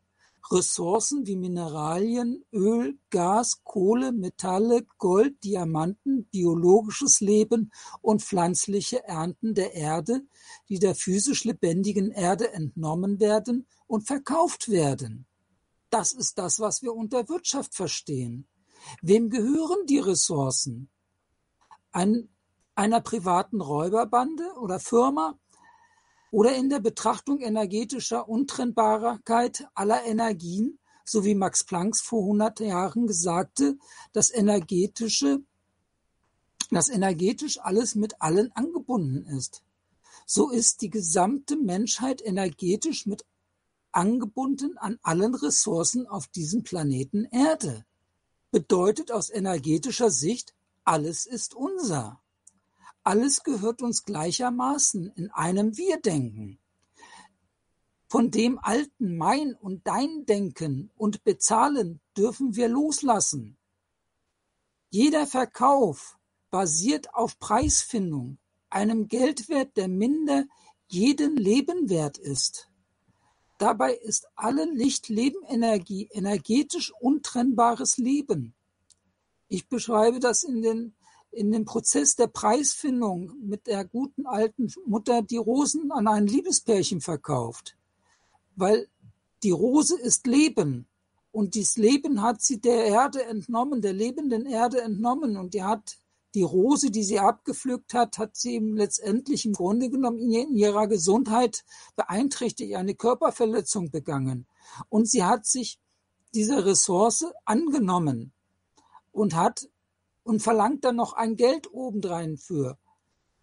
Ressourcen wie Mineralien, Öl, Gas, Kohle, Metalle, Gold, Diamanten, biologisches Leben und pflanzliche Ernten der Erde, die der physisch lebendigen Erde entnommen werden und verkauft werden. Das ist das, was wir unter Wirtschaft verstehen. Wem gehören die Ressourcen? Ein, einer privaten Räuberbande oder Firma oder in der Betrachtung energetischer Untrennbarkeit aller Energien, so wie Max Planck vor 100 Jahren gesagte, dass energetische, dass energetisch alles mit allen angebunden ist. So ist die gesamte Menschheit energetisch mit angebunden an allen Ressourcen auf diesem Planeten Erde. Bedeutet aus energetischer Sicht, alles ist unser. Alles gehört uns gleichermaßen in einem Wir-Denken. Von dem alten Mein und Dein Denken und Bezahlen dürfen wir loslassen. Jeder Verkauf basiert auf Preisfindung, einem Geldwert, der minder jeden Leben wert ist. Dabei ist alle Licht-Lebenenergie energetisch untrennbares Leben. Ich beschreibe das in den in dem Prozess der Preisfindung mit der guten alten Mutter die Rosen an ein Liebespärchen verkauft. Weil die Rose ist Leben. Und dieses Leben hat sie der Erde entnommen, der lebenden Erde entnommen. Und die hat die Rose, die sie abgepflückt hat, hat sie ihm letztendlich im Grunde genommen in ihrer Gesundheit beeinträchtigt, eine Körperverletzung begangen. Und sie hat sich dieser Ressource angenommen und hat und verlangt dann noch ein Geld obendrein für.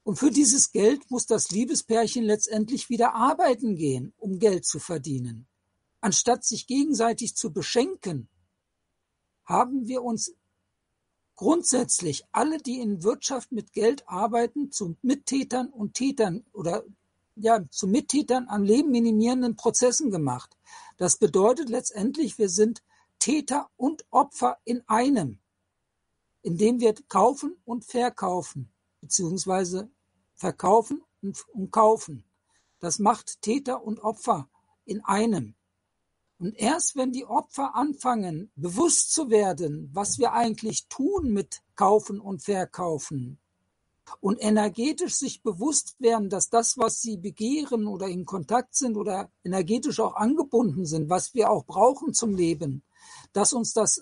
Und für dieses Geld muss das Liebespärchen letztendlich wieder arbeiten gehen, um Geld zu verdienen. Anstatt sich gegenseitig zu beschenken, haben wir uns grundsätzlich alle, die in Wirtschaft mit Geld arbeiten, zu Mittätern und Tätern oder ja, zu Mittätern an lebenminimierenden Prozessen gemacht. Das bedeutet letztendlich, wir sind Täter und Opfer in einem, indem wir kaufen und verkaufen, beziehungsweise verkaufen und, und kaufen. Das macht Täter und Opfer in einem. Und erst wenn die Opfer anfangen, bewusst zu werden, was wir eigentlich tun mit Kaufen und Verkaufen und energetisch sich bewusst werden, dass das, was sie begehren oder in Kontakt sind oder energetisch auch angebunden sind, was wir auch brauchen zum Leben, dass uns das,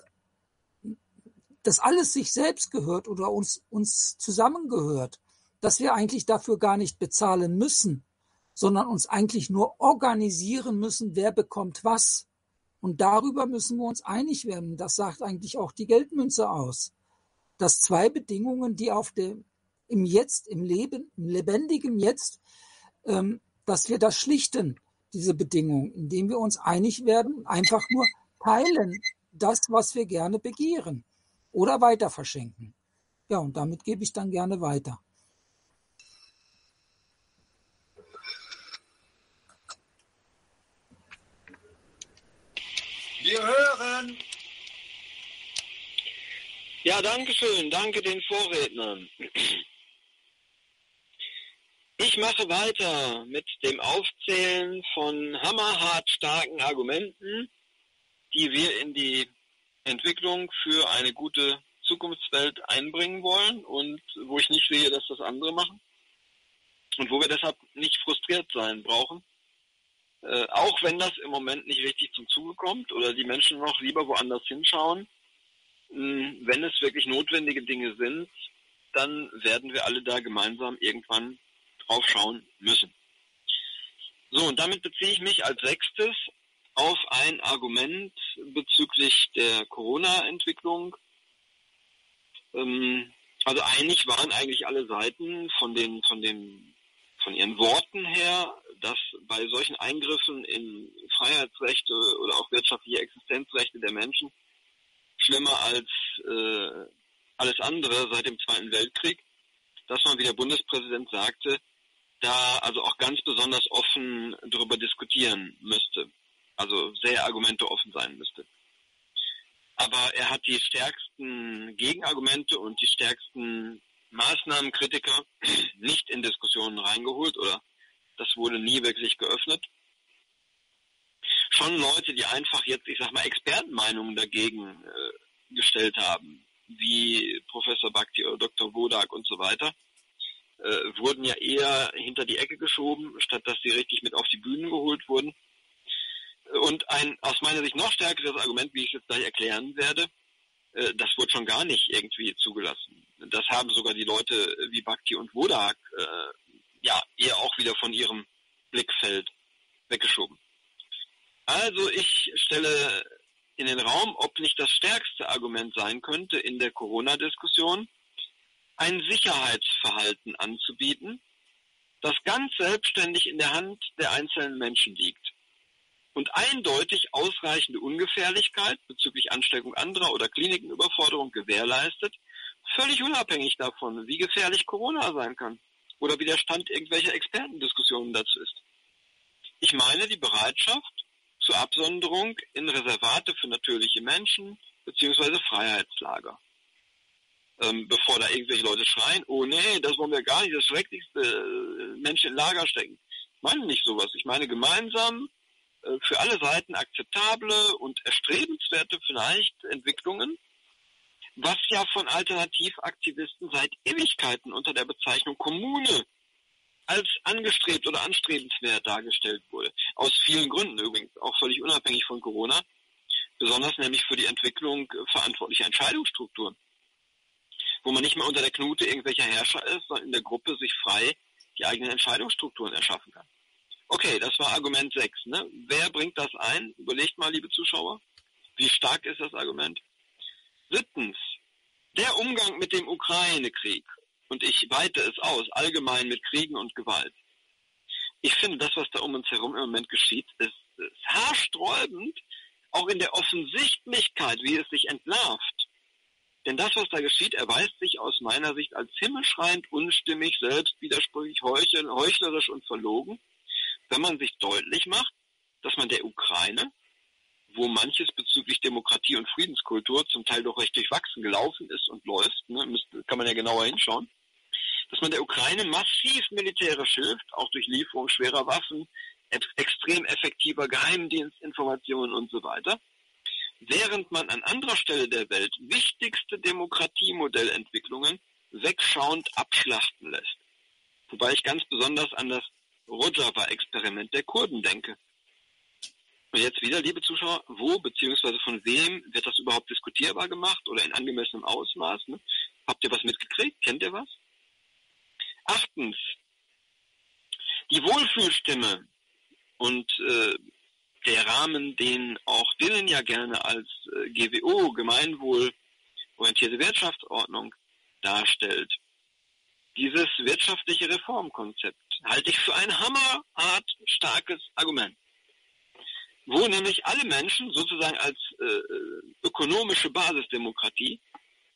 dass alles sich selbst gehört oder uns, uns zusammengehört, dass wir eigentlich dafür gar nicht bezahlen müssen, sondern uns eigentlich nur organisieren müssen, wer bekommt was. Und darüber müssen wir uns einig werden. Das sagt eigentlich auch die Geldmünze aus. Dass zwei Bedingungen, die auf dem, im Jetzt, im Leben, im lebendigen Jetzt, ähm, dass wir das schlichten, diese Bedingungen, indem wir uns einig werden, einfach nur teilen das, was wir gerne begehren oder weiter verschenken. Ja, und damit gebe ich dann gerne weiter. Wir hören. Ja, danke schön. Danke den Vorrednern. Ich mache weiter mit dem Aufzählen von hammerhart starken Argumenten, die wir in die Entwicklung für eine gute Zukunftswelt einbringen wollen und wo ich nicht sehe, dass das andere machen und wo wir deshalb nicht frustriert sein brauchen. Äh, auch wenn das im Moment nicht richtig zum Zuge kommt oder die Menschen noch lieber woanders hinschauen, mh, wenn es wirklich notwendige Dinge sind, dann werden wir alle da gemeinsam irgendwann drauf schauen müssen. So, und damit beziehe ich mich als sechstes auf ein Argument bezüglich der Corona-Entwicklung. Ähm, also einig waren eigentlich alle Seiten von den, von den, von ihren Worten her, dass bei solchen Eingriffen in Freiheitsrechte oder auch wirtschaftliche Existenzrechte der Menschen schlimmer als äh, alles andere seit dem Zweiten Weltkrieg, dass man, wie der Bundespräsident sagte, da also auch ganz besonders offen darüber diskutieren müsste. Also sehr Argumente offen sein müsste. Aber er hat die stärksten Gegenargumente und die stärksten Maßnahmenkritiker nicht in Diskussionen reingeholt oder das wurde nie wirklich geöffnet. Schon Leute, die einfach jetzt, ich sag mal, Expertenmeinungen dagegen äh, gestellt haben, wie Professor Bhakti oder Dr. Wodak und so weiter, äh, wurden ja eher hinter die Ecke geschoben, statt dass sie richtig mit auf die Bühnen geholt wurden. Und ein aus meiner Sicht noch stärkeres Argument, wie ich es jetzt gleich erklären werde, äh, das wurde schon gar nicht irgendwie zugelassen. Das haben sogar die Leute wie Bhakti und Wodak äh, ja, eher auch wieder von ihrem Blickfeld weggeschoben. Also ich stelle in den Raum, ob nicht das stärkste Argument sein könnte in der Corona-Diskussion, ein Sicherheitsverhalten anzubieten, das ganz selbstständig in der Hand der einzelnen Menschen liegt und eindeutig ausreichende Ungefährlichkeit bezüglich Ansteckung anderer oder Klinikenüberforderung gewährleistet, völlig unabhängig davon, wie gefährlich Corona sein kann oder wie der Stand irgendwelcher Expertendiskussionen dazu ist. Ich meine die Bereitschaft zur Absonderung in Reservate für natürliche Menschen bzw. Freiheitslager. Ähm, bevor da irgendwelche Leute schreien, oh nee, das wollen wir gar nicht, das schrecklichste äh, Menschen in Lager stecken. Ich meine nicht sowas. Ich meine gemeinsam für alle Seiten akzeptable und erstrebenswerte vielleicht Entwicklungen, was ja von Alternativaktivisten seit Ewigkeiten unter der Bezeichnung Kommune als angestrebt oder anstrebenswert dargestellt wurde. Aus vielen Gründen übrigens, auch völlig unabhängig von Corona, besonders nämlich für die Entwicklung verantwortlicher Entscheidungsstrukturen, wo man nicht mehr unter der Knute irgendwelcher Herrscher ist, sondern in der Gruppe sich frei die eigenen Entscheidungsstrukturen erschaffen kann. Okay, das war Argument 6. Ne? Wer bringt das ein? Überlegt mal, liebe Zuschauer. Wie stark ist das Argument? Siebtens, der Umgang mit dem Ukraine-Krieg, und ich weite es aus, allgemein mit Kriegen und Gewalt. Ich finde, das, was da um uns herum im Moment geschieht, ist, ist haarsträubend, auch in der Offensichtlichkeit, wie es sich entlarvt. Denn das, was da geschieht, erweist sich aus meiner Sicht als himmelschreiend unstimmig, selbstwidersprüchlich, heuchlerisch und verlogen, wenn man sich deutlich macht, dass man der Ukraine, wo manches bezüglich Demokratie und Friedenskultur zum Teil doch recht durchwachsen gelaufen ist und läuft, ne, kann man ja genauer hinschauen, dass man der Ukraine massiv militärisch hilft, auch durch Lieferung schwerer Waffen, extrem effektiver Geheimdienstinformationen und so weiter, während man an anderer Stelle der Welt wichtigste Demokratiemodellentwicklungen wegschauend abschlachten lässt. Wobei ich ganz besonders an das Rojava-Experiment der Kurden denke. Und jetzt wieder, liebe Zuschauer, wo bzw. von wem wird das überhaupt diskutierbar gemacht oder in angemessenem Ausmaß? Ne? Habt ihr was mitgekriegt? Kennt ihr was? Achtens, die Wohlfühlstimme und äh, der Rahmen, den auch Dillen ja gerne als äh, GWO, Gemeinwohlorientierte Wirtschaftsordnung, darstellt. Dieses wirtschaftliche Reformkonzept halte ich für ein hammerhart starkes Argument, wo nämlich alle Menschen sozusagen als äh, ökonomische Basisdemokratie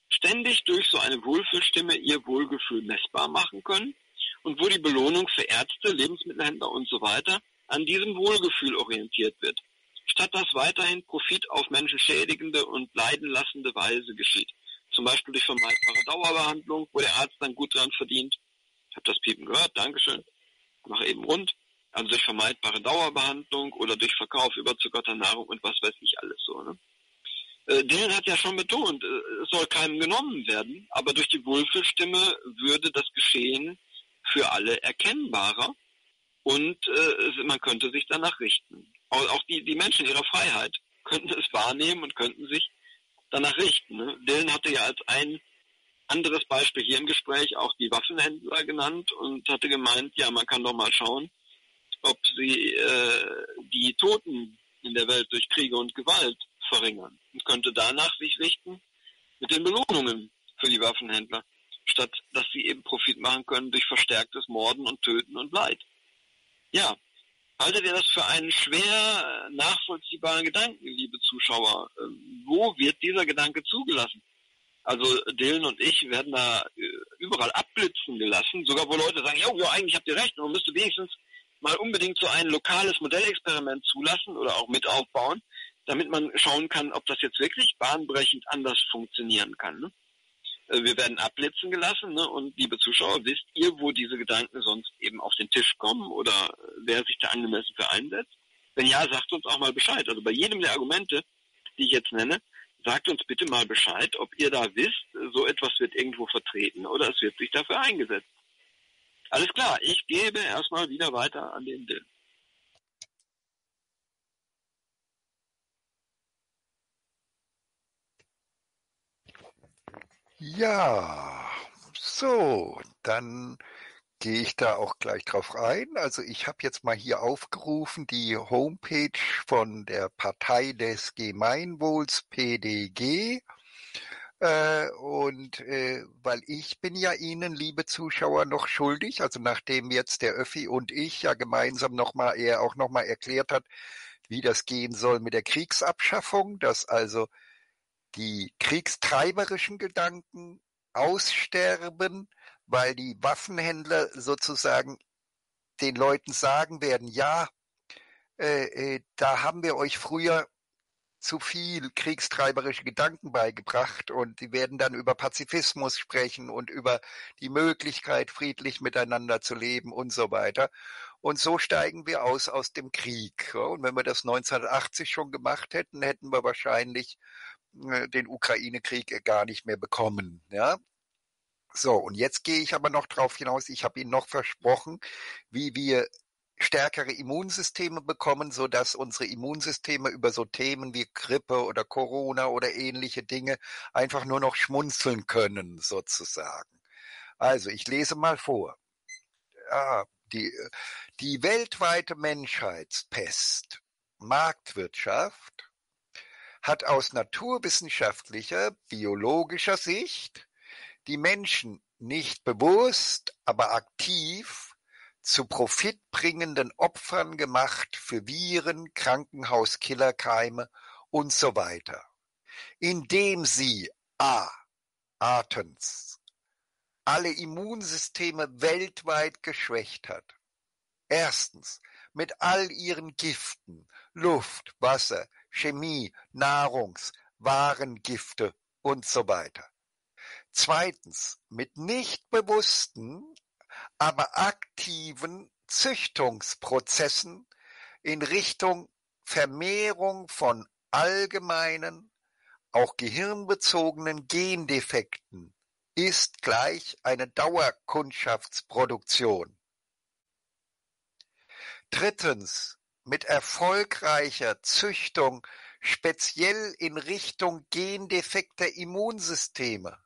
ständig durch so eine Wohlfühlstimme ihr Wohlgefühl messbar machen können und wo die Belohnung für Ärzte, Lebensmittelhändler und so weiter an diesem Wohlgefühl orientiert wird, statt dass weiterhin Profit auf Menschen schädigende und leidenlassende Weise geschieht. Zum Beispiel durch vermeidbare Dauerbehandlung, wo der Arzt dann gut dran verdient. Ich habe das Piepen gehört, Dankeschön. Mach eben rund. Also durch vermeidbare Dauerbehandlung oder durch Verkauf überzuckerter Nahrung und was weiß ich alles so. Ne? Äh, Dylan hat ja schon betont, äh, es soll keinem genommen werden, aber durch die Wohlfühlstimme würde das Geschehen für alle erkennbarer und äh, man könnte sich danach richten. Auch die, die Menschen ihrer Freiheit könnten es wahrnehmen und könnten sich danach richten. Ne? Dylan hatte ja als ein anderes Beispiel hier im Gespräch auch die Waffenhändler genannt und hatte gemeint, ja, man kann doch mal schauen, ob sie äh, die Toten in der Welt durch Kriege und Gewalt verringern und könnte danach sich richten mit den Belohnungen für die Waffenhändler, statt dass sie eben Profit machen können durch verstärktes Morden und Töten und Leid. Ja, haltet ihr das für einen schwer nachvollziehbaren Gedanken, liebe Zuschauer? Ähm, wo wird dieser Gedanke zugelassen? Also Dylan und ich werden da äh, überall abblitzen gelassen, sogar wo Leute sagen, ja, ja, eigentlich habt ihr recht, man müsste wenigstens mal unbedingt so ein lokales Modellexperiment zulassen oder auch mit aufbauen, damit man schauen kann, ob das jetzt wirklich bahnbrechend anders funktionieren kann. Ne? Äh, wir werden abblitzen gelassen ne? und liebe Zuschauer, wisst ihr, wo diese Gedanken sonst eben auf den Tisch kommen oder äh, wer sich da angemessen für einsetzt? Wenn ja, sagt uns auch mal Bescheid. Also bei jedem der Argumente, die ich jetzt nenne, sagt uns bitte mal Bescheid, ob ihr da wisst, so etwas wird irgendwo vertreten oder es wird sich dafür eingesetzt. Alles klar, ich gebe erstmal wieder weiter an den Dill. Ja, so, dann gehe ich da auch gleich drauf ein. Also ich habe jetzt mal hier aufgerufen die Homepage von der Partei des Gemeinwohls PDG. Äh, und äh, weil ich bin ja Ihnen, liebe Zuschauer, noch schuldig, also nachdem jetzt der Öffi und ich ja gemeinsam nochmal, er auch nochmal erklärt hat, wie das gehen soll mit der Kriegsabschaffung, dass also die kriegstreiberischen Gedanken aussterben, weil die Waffenhändler sozusagen den Leuten sagen werden, ja, äh, äh, da haben wir euch früher zu viel kriegstreiberische Gedanken beigebracht und die werden dann über Pazifismus sprechen und über die Möglichkeit, friedlich miteinander zu leben und so weiter. Und so steigen wir aus aus dem Krieg. Und wenn wir das 1980 schon gemacht hätten, hätten wir wahrscheinlich äh, den Ukraine-Krieg gar nicht mehr bekommen. Ja, so, und jetzt gehe ich aber noch darauf hinaus, ich habe Ihnen noch versprochen, wie wir stärkere Immunsysteme bekommen, so dass unsere Immunsysteme über so Themen wie Grippe oder Corona oder ähnliche Dinge einfach nur noch schmunzeln können, sozusagen. Also, ich lese mal vor. Ah, die, die weltweite Menschheitspest, Marktwirtschaft, hat aus naturwissenschaftlicher, biologischer Sicht die Menschen nicht bewusst, aber aktiv zu profitbringenden Opfern gemacht für Viren, Krankenhauskillerkeime und so weiter, indem sie a. Artens alle Immunsysteme weltweit geschwächt hat. Erstens mit all ihren Giften, Luft, Wasser, Chemie, Nahrungs, Warengifte und so weiter. Zweitens mit nicht bewussten, aber aktiven Züchtungsprozessen in Richtung Vermehrung von allgemeinen, auch gehirnbezogenen Gendefekten ist gleich eine Dauerkundschaftsproduktion. Drittens mit erfolgreicher Züchtung speziell in Richtung gendefekter Immunsysteme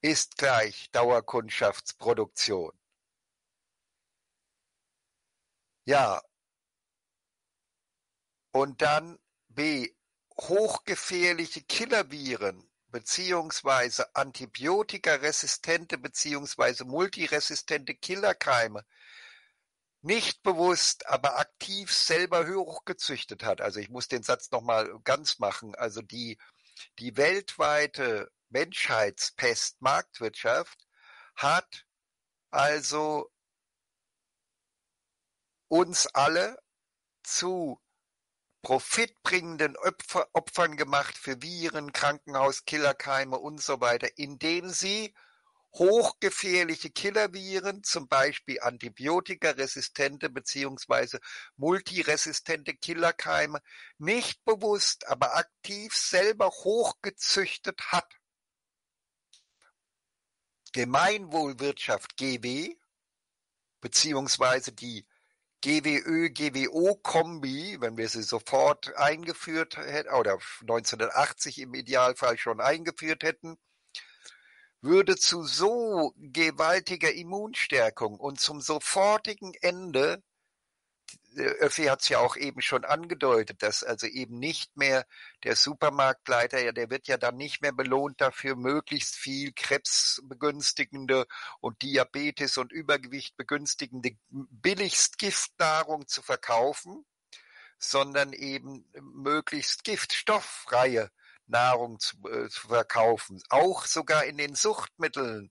ist gleich Dauerkundschaftsproduktion. Ja. Und dann B. Hochgefährliche Killerviren beziehungsweise antibiotikaresistente beziehungsweise multiresistente Killerkeime nicht bewusst, aber aktiv selber hochgezüchtet hat. Also ich muss den Satz nochmal ganz machen. Also die, die weltweite Menschheitspest Marktwirtschaft hat also uns alle zu profitbringenden Opfer, Opfern gemacht für Viren, Krankenhaus, Killerkeime und so weiter, indem sie hochgefährliche Killerviren, zum Beispiel antibiotikaresistente beziehungsweise multiresistente Killerkeime, nicht bewusst, aber aktiv selber hochgezüchtet hat. Gemeinwohlwirtschaft GW beziehungsweise die GWÖ-GWO-Kombi, wenn wir sie sofort eingeführt hätten oder 1980 im Idealfall schon eingeführt hätten, würde zu so gewaltiger Immunstärkung und zum sofortigen Ende Öffi hat es ja auch eben schon angedeutet, dass also eben nicht mehr der Supermarktleiter, ja, der wird ja dann nicht mehr belohnt dafür, möglichst viel krebsbegünstigende und Diabetes und Übergewicht begünstigende billigst Giftnahrung zu verkaufen, sondern eben möglichst giftstofffreie Nahrung zu, äh, zu verkaufen. Auch sogar in den Suchtmitteln,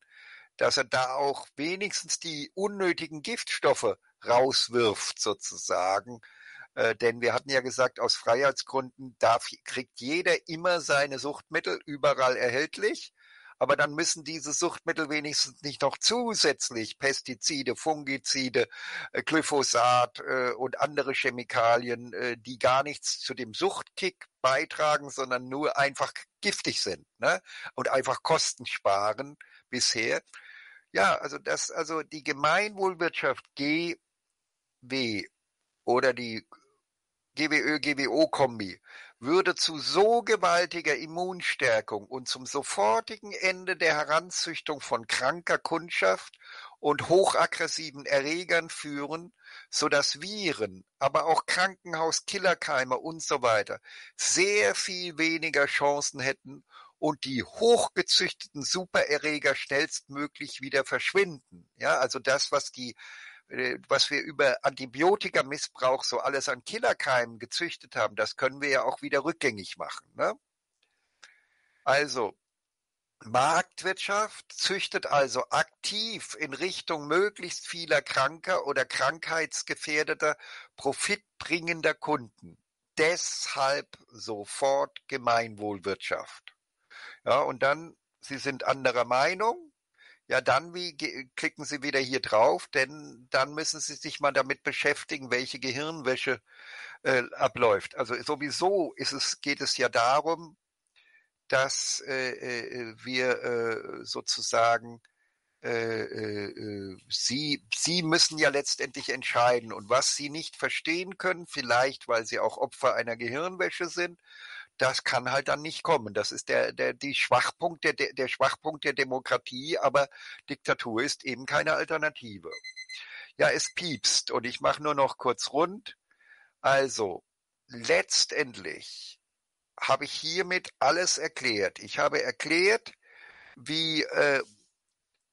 dass er da auch wenigstens die unnötigen Giftstoffe rauswirft sozusagen. Äh, denn wir hatten ja gesagt, aus Freiheitsgründen darf, kriegt jeder immer seine Suchtmittel überall erhältlich. Aber dann müssen diese Suchtmittel wenigstens nicht noch zusätzlich Pestizide, Fungizide, äh, Glyphosat äh, und andere Chemikalien, äh, die gar nichts zu dem Suchtkick beitragen, sondern nur einfach giftig sind ne? und einfach Kosten sparen bisher. Ja, also das, also die Gemeinwohlwirtschaft G W oder die GWÖ-GWO-Kombi würde zu so gewaltiger Immunstärkung und zum sofortigen Ende der Heranzüchtung von kranker Kundschaft und hochaggressiven Erregern führen, so dass Viren, aber auch Krankenhauskillerkeime und so weiter sehr viel weniger Chancen hätten und die hochgezüchteten Supererreger schnellstmöglich wieder verschwinden. Ja, also das, was die was wir über Antibiotikamissbrauch so alles an Killerkeimen gezüchtet haben, das können wir ja auch wieder rückgängig machen. Ne? Also, Marktwirtschaft züchtet also aktiv in Richtung möglichst vieler kranker oder krankheitsgefährdeter, profitbringender Kunden. Deshalb sofort Gemeinwohlwirtschaft. Ja, und dann, Sie sind anderer Meinung, ja, dann wie klicken Sie wieder hier drauf, denn dann müssen Sie sich mal damit beschäftigen, welche Gehirnwäsche äh, abläuft. Also sowieso ist es, geht es ja darum, dass äh, äh, wir äh, sozusagen äh, äh, Sie, Sie müssen ja letztendlich entscheiden und was Sie nicht verstehen können, vielleicht weil Sie auch Opfer einer Gehirnwäsche sind, das kann halt dann nicht kommen. Das ist der, der, die Schwachpunkt der, der Schwachpunkt der Demokratie, aber Diktatur ist eben keine Alternative. Ja, es piepst und ich mache nur noch kurz rund. Also, letztendlich habe ich hiermit alles erklärt. Ich habe erklärt, wie äh,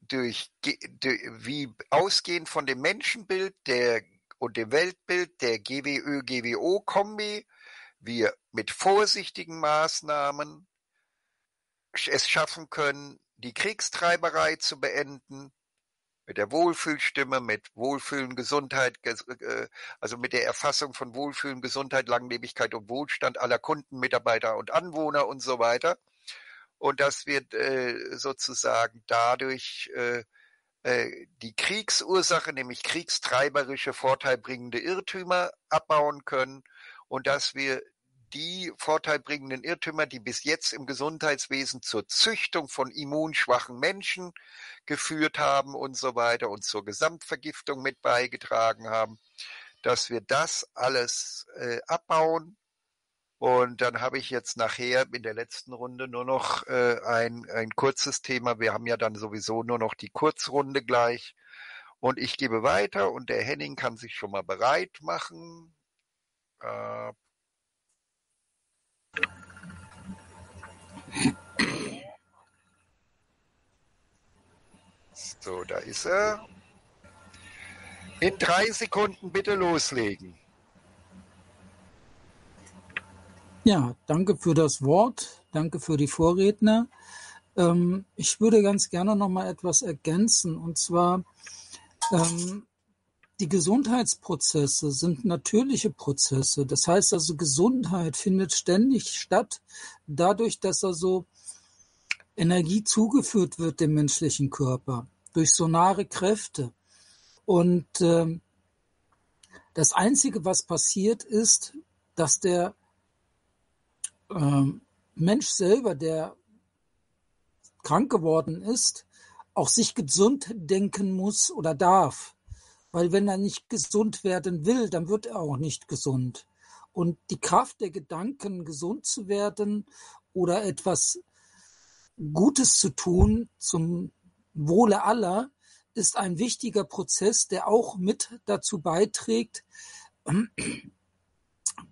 durch, wie ausgehend von dem Menschenbild der und dem Weltbild der GWÖ-GWO-Kombi wir mit vorsichtigen Maßnahmen es schaffen können, die Kriegstreiberei zu beenden, mit der Wohlfühlstimme, mit Wohlfühlen, Gesundheit, äh, also mit der Erfassung von Wohlfühlen, Gesundheit, Langlebigkeit und Wohlstand aller Kunden, Mitarbeiter und Anwohner und so weiter. Und dass wir äh, sozusagen dadurch äh, die Kriegsursache, nämlich kriegstreiberische, vorteilbringende Irrtümer abbauen können und dass wir die vorteilbringenden Irrtümer, die bis jetzt im Gesundheitswesen zur Züchtung von immunschwachen Menschen geführt haben und so weiter und zur Gesamtvergiftung mit beigetragen haben, dass wir das alles äh, abbauen. Und dann habe ich jetzt nachher in der letzten Runde nur noch äh, ein, ein kurzes Thema. Wir haben ja dann sowieso nur noch die Kurzrunde gleich. Und ich gebe weiter und der Henning kann sich schon mal bereit machen. Äh, so, da ist er. In drei Sekunden bitte loslegen. Ja, danke für das Wort. Danke für die Vorredner. Ähm, ich würde ganz gerne noch mal etwas ergänzen. Und zwar, ähm, die Gesundheitsprozesse sind natürliche Prozesse. Das heißt also, Gesundheit findet ständig statt, dadurch, dass also Energie zugeführt wird dem menschlichen Körper durch sonare Kräfte. Und äh, das Einzige, was passiert, ist, dass der äh, Mensch selber, der krank geworden ist, auch sich gesund denken muss oder darf. Weil wenn er nicht gesund werden will, dann wird er auch nicht gesund. Und die Kraft der Gedanken, gesund zu werden oder etwas Gutes zu tun zum Wohle aller, ist ein wichtiger Prozess, der auch mit dazu beiträgt,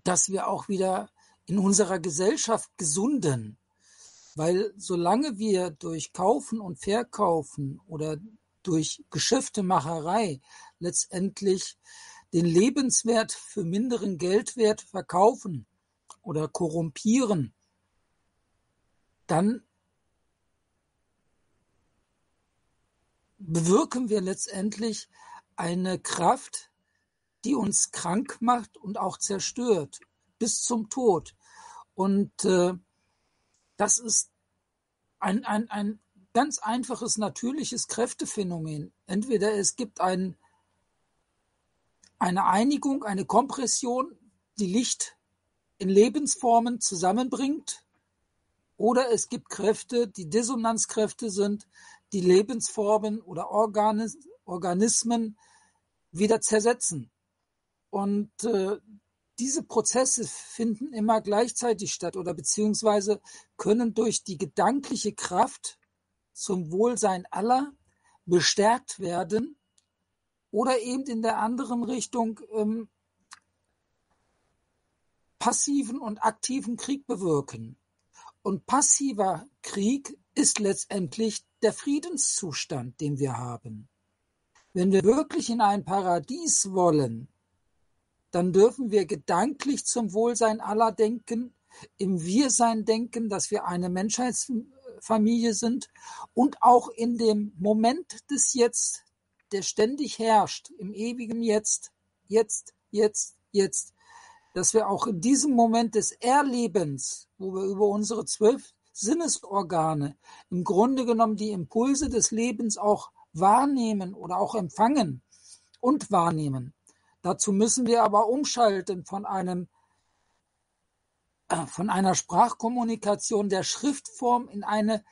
dass wir auch wieder in unserer Gesellschaft gesunden. Weil solange wir durch Kaufen und Verkaufen oder durch Geschäftemacherei letztendlich den Lebenswert für minderen Geldwert verkaufen oder korrumpieren, dann bewirken wir letztendlich eine Kraft, die uns krank macht und auch zerstört bis zum Tod. Und äh, das ist ein, ein, ein ganz einfaches natürliches Kräftephänomen. Entweder es gibt ein, eine Einigung, eine Kompression, die Licht in Lebensformen zusammenbringt, oder es gibt Kräfte, die Dissonanzkräfte sind, die Lebensformen oder Organis Organismen wieder zersetzen. Und äh, diese Prozesse finden immer gleichzeitig statt oder beziehungsweise können durch die gedankliche Kraft zum Wohlsein aller bestärkt werden oder eben in der anderen Richtung ähm, passiven und aktiven Krieg bewirken. Und passiver Krieg ist letztendlich der Friedenszustand, den wir haben. Wenn wir wirklich in ein Paradies wollen, dann dürfen wir gedanklich zum Wohlsein aller denken, im Wir-Sein denken, dass wir eine Menschheitsfamilie sind und auch in dem Moment des Jetzt, der ständig herrscht, im ewigen Jetzt, jetzt, jetzt, jetzt, dass wir auch in diesem Moment des Erlebens, wo wir über unsere zwölf Sinnesorgane im Grunde genommen die Impulse des Lebens auch wahrnehmen oder auch empfangen und wahrnehmen. Dazu müssen wir aber umschalten von einem äh, von einer Sprachkommunikation der Schriftform in eine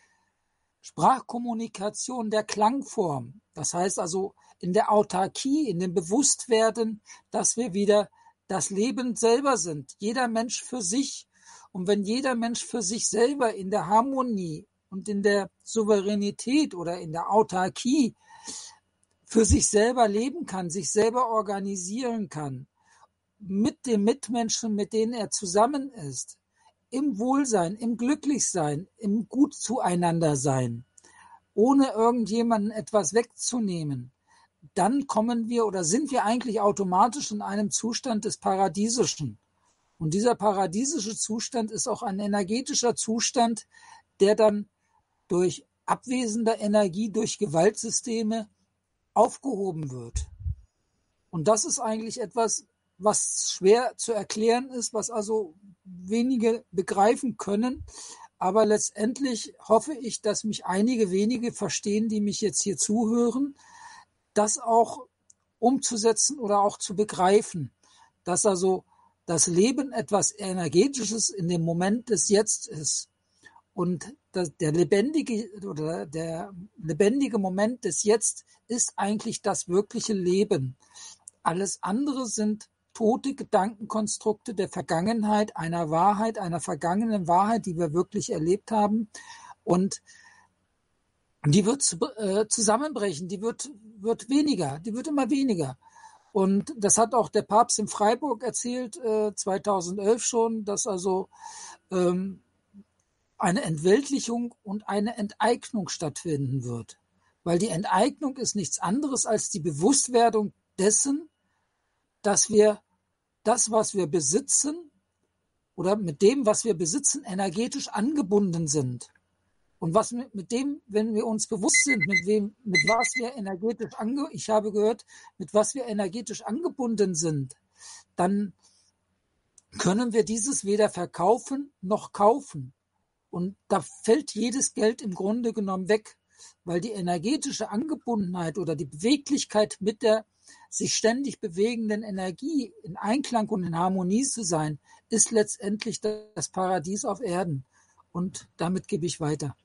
Sprachkommunikation der Klangform. Das heißt also in der Autarkie, in dem Bewusstwerden, dass wir wieder das Leben selber sind. Jeder Mensch für sich und wenn jeder Mensch für sich selber in der Harmonie und in der Souveränität oder in der Autarkie für sich selber leben kann, sich selber organisieren kann, mit den Mitmenschen, mit denen er zusammen ist, im Wohlsein, im Glücklichsein, im Gut zueinander sein, ohne irgendjemanden etwas wegzunehmen, dann kommen wir oder sind wir eigentlich automatisch in einem Zustand des Paradiesischen. Und dieser paradiesische Zustand ist auch ein energetischer Zustand, der dann durch abwesender Energie, durch Gewaltsysteme aufgehoben wird. Und das ist eigentlich etwas, was schwer zu erklären ist, was also wenige begreifen können. Aber letztendlich hoffe ich, dass mich einige wenige verstehen, die mich jetzt hier zuhören, das auch umzusetzen oder auch zu begreifen, dass also das Leben etwas Energetisches in dem Moment des Jetzt ist. Und der lebendige oder der lebendige Moment des Jetzt ist eigentlich das wirkliche Leben. Alles andere sind tote Gedankenkonstrukte der Vergangenheit, einer Wahrheit, einer vergangenen Wahrheit, die wir wirklich erlebt haben. Und die wird äh, zusammenbrechen, die wird, wird weniger, die wird immer weniger. Und das hat auch der Papst in Freiburg erzählt, äh, 2011 schon, dass also ähm, eine Entweltlichung und eine Enteignung stattfinden wird. Weil die Enteignung ist nichts anderes als die Bewusstwerdung dessen, dass wir das, was wir besitzen oder mit dem, was wir besitzen, energetisch angebunden sind. Und was mit, mit dem, wenn wir uns bewusst sind, mit wem, mit was wir energetisch ange, ich habe gehört, mit was wir energetisch angebunden sind, dann können wir dieses weder verkaufen noch kaufen. Und da fällt jedes Geld im Grunde genommen weg, weil die energetische Angebundenheit oder die Beweglichkeit mit der sich ständig bewegenden Energie in Einklang und in Harmonie zu sein, ist letztendlich das Paradies auf Erden. Und damit gebe ich weiter.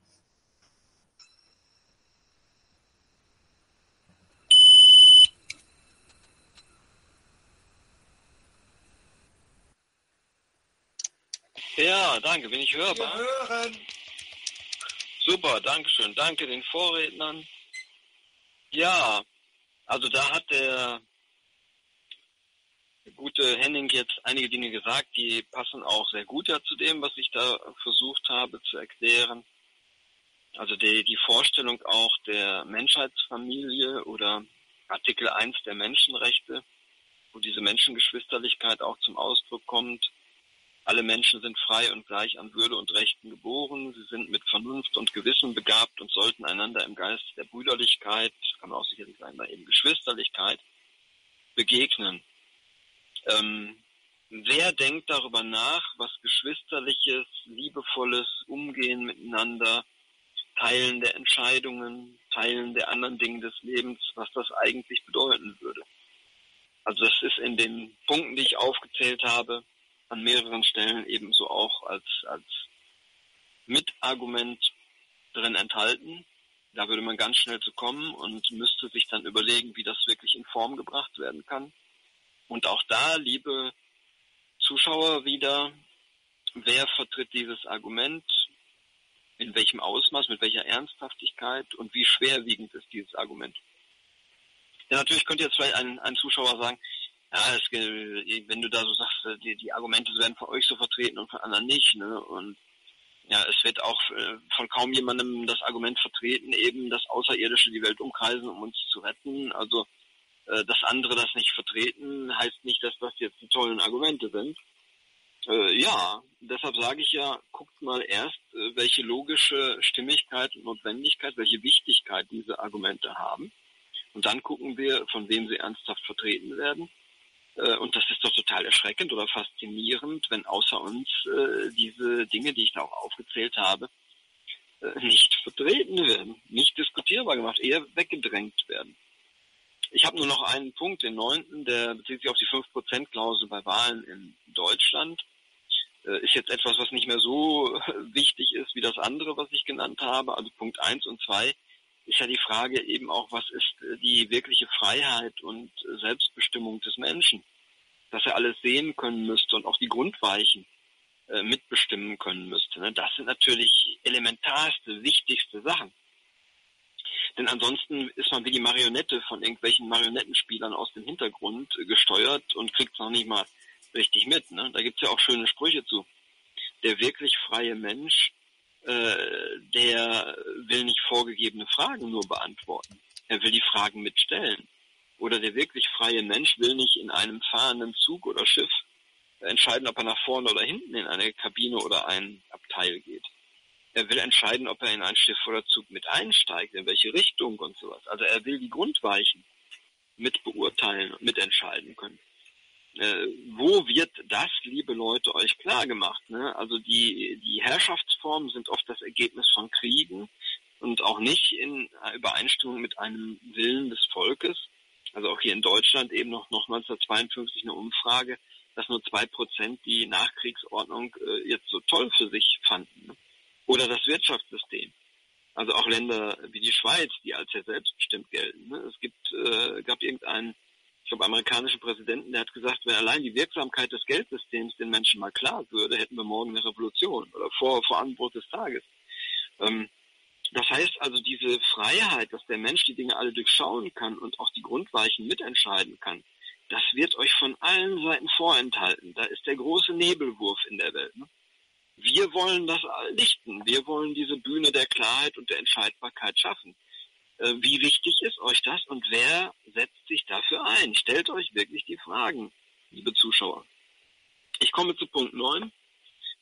Ja, danke. Bin ich hörbar? Wir hören. Super, danke schön. Danke den Vorrednern. Ja, also da hat der gute Henning jetzt einige Dinge gesagt, die passen auch sehr gut ja zu dem, was ich da versucht habe zu erklären. Also die, die Vorstellung auch der Menschheitsfamilie oder Artikel 1 der Menschenrechte, wo diese Menschengeschwisterlichkeit auch zum Ausdruck kommt, alle Menschen sind frei und gleich an Würde und Rechten geboren. Sie sind mit Vernunft und Gewissen begabt und sollten einander im Geist der Brüderlichkeit, kann man auch sicherlich sagen, da eben Geschwisterlichkeit, begegnen. Ähm, wer denkt darüber nach, was geschwisterliches, liebevolles Umgehen miteinander, Teilen der Entscheidungen, Teilen der anderen Dinge des Lebens, was das eigentlich bedeuten würde? Also das ist in den Punkten, die ich aufgezählt habe, an mehreren Stellen ebenso auch als, als Mitargument drin enthalten. Da würde man ganz schnell zu kommen und müsste sich dann überlegen, wie das wirklich in Form gebracht werden kann. Und auch da, liebe Zuschauer wieder, wer vertritt dieses Argument, in welchem Ausmaß, mit welcher Ernsthaftigkeit und wie schwerwiegend ist dieses Argument. Ja, natürlich könnte jetzt vielleicht ein, ein Zuschauer sagen, ja, es, wenn du da so sagst, äh, die, die Argumente werden von euch so vertreten und von anderen nicht, ne? Und ja, es wird auch äh, von kaum jemandem das Argument vertreten, eben, dass Außerirdische die Welt umkreisen, um uns zu retten. Also, äh, dass andere das nicht vertreten, heißt nicht, dass das jetzt die tollen Argumente sind. Äh, ja, deshalb sage ich ja, guckt mal erst, welche logische Stimmigkeit und Notwendigkeit, welche Wichtigkeit diese Argumente haben. Und dann gucken wir, von wem sie ernsthaft vertreten werden und das ist doch total erschreckend oder faszinierend, wenn außer uns äh, diese Dinge, die ich da auch aufgezählt habe, äh, nicht vertreten werden, nicht diskutierbar gemacht, eher weggedrängt werden. Ich habe nur noch einen Punkt, den neunten, der bezieht sich auf die 5%-Klausel bei Wahlen in Deutschland. Ist jetzt etwas, was nicht mehr so wichtig ist wie das andere, was ich genannt habe. Also Punkt eins und zwei ist ja die Frage eben auch, was ist äh, die wirkliche Freiheit und äh, Selbstbestimmung des Menschen? Dass er alles sehen können müsste und auch die Grundweichen äh, mitbestimmen können müsste. Ne? Das sind natürlich elementarste, wichtigste Sachen. Denn ansonsten ist man wie die Marionette von irgendwelchen Marionettenspielern aus dem Hintergrund gesteuert und kriegt es noch nicht mal richtig mit. Ne? Da gibt's ja auch schöne Sprüche zu. Der wirklich freie Mensch äh, der will nicht vorgegebene Fragen nur beantworten. Er will die Fragen mitstellen. Oder der wirklich freie Mensch will nicht in einem fahrenden Zug oder Schiff entscheiden, ob er nach vorne oder hinten in eine Kabine oder ein Abteil geht. Er will entscheiden, ob er in ein Schiff oder Zug mit einsteigt, in welche Richtung und sowas. Also er will die Grundweichen mit beurteilen und mitentscheiden können. Äh, wo wird das, liebe Leute, euch klar gemacht? Ne? Also die, die Herrschaftsformen sind oft das Ergebnis von Kriegen und auch nicht in Übereinstimmung mit einem Willen des Volkes. Also auch hier in Deutschland eben noch, noch 1952 eine Umfrage, dass nur zwei Prozent die Nachkriegsordnung äh, jetzt so toll für sich fanden. Ne? Oder das Wirtschaftssystem. Also auch Länder wie die Schweiz, die als sehr selbstbestimmt gelten. Ne? Es gibt, äh, gab irgendeinen, glaube, amerikanischen Präsidenten, der hat gesagt, wenn allein die Wirksamkeit des Geldsystems den Menschen mal klar würde, hätten wir morgen eine Revolution oder vor, vor Anbruch des Tages. Ähm, das heißt also, diese Freiheit, dass der Mensch die Dinge alle durchschauen kann und auch die Grundweichen mitentscheiden kann, das wird euch von allen Seiten vorenthalten. Da ist der große Nebelwurf in der Welt. Ne? Wir wollen das lichten. Wir wollen diese Bühne der Klarheit und der Entscheidbarkeit schaffen. Äh, wie wichtig ist euch das und wer setzt sich dafür ein? Stellt euch wirklich die Fragen, liebe Zuschauer. Ich komme zu Punkt 9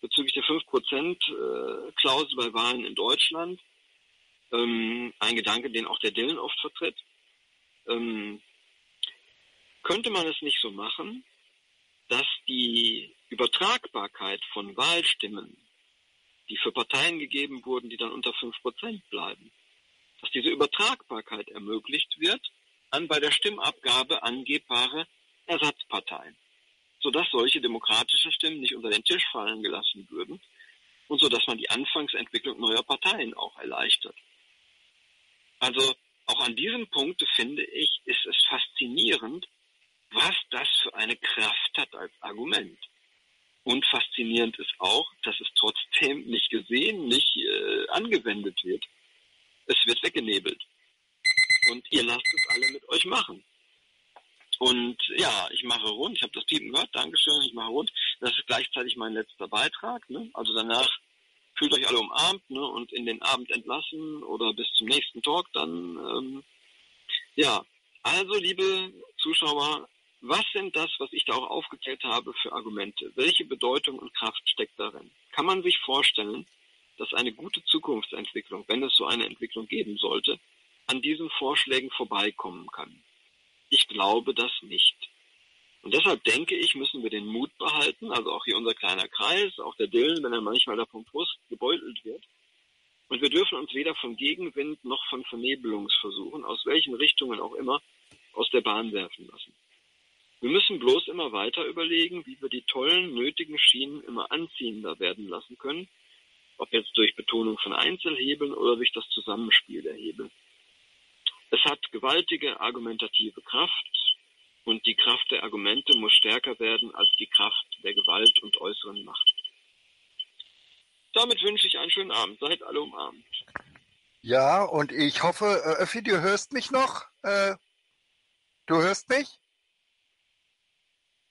bezüglich der 5%-Klausel bei Wahlen in Deutschland. Ähm, ein Gedanke, den auch der Dillen oft vertritt. Ähm, könnte man es nicht so machen, dass die Übertragbarkeit von Wahlstimmen, die für Parteien gegeben wurden, die dann unter 5% bleiben, dass diese Übertragbarkeit ermöglicht wird an bei der Stimmabgabe angebbare Ersatzparteien, sodass solche demokratische Stimmen nicht unter den Tisch fallen gelassen würden und so dass man die Anfangsentwicklung neuer Parteien auch erleichtert. Also auch an diesem Punkt finde ich, ist es faszinierend, was das für eine Kraft hat als Argument. Und faszinierend ist auch, dass es trotzdem nicht gesehen, nicht äh, angewendet wird. Es wird weggenebelt. Und ihr lasst es alle mit euch machen. Und ja, ich mache rund. Ich habe das Piepen gehört. Dankeschön. Ich mache rund. Das ist gleichzeitig mein letzter Beitrag. Ne? Also danach fühlt euch alle umarmt ne? und in den Abend entlassen oder bis zum nächsten Talk dann. Ähm, ja, also liebe Zuschauer, was sind das, was ich da auch aufgezählt habe, für Argumente? Welche Bedeutung und Kraft steckt darin? Kann man sich vorstellen, dass eine gute Zukunftsentwicklung, wenn es so eine Entwicklung geben sollte, an diesen Vorschlägen vorbeikommen kann? Ich glaube das nicht. Und deshalb denke ich, müssen wir den Mut behalten, also auch hier unser kleiner Kreis, auch der Dillen, wenn er manchmal da vom Brust gebeutelt wird. Und wir dürfen uns weder von Gegenwind noch von Vernebelungsversuchen, aus welchen Richtungen auch immer, aus der Bahn werfen lassen. Wir müssen bloß immer weiter überlegen, wie wir die tollen, nötigen Schienen immer anziehender werden lassen können, ob jetzt durch Betonung von Einzelhebeln oder durch das Zusammenspiel der Hebel. Es hat gewaltige argumentative Kraft und die Kraft der Argumente muss stärker werden als die Kraft der Gewalt und äußeren Macht. Damit wünsche ich einen schönen Abend. Seid alle umarmt. Ja, und ich hoffe, äh, Öffi, du hörst mich noch? Äh, du hörst mich?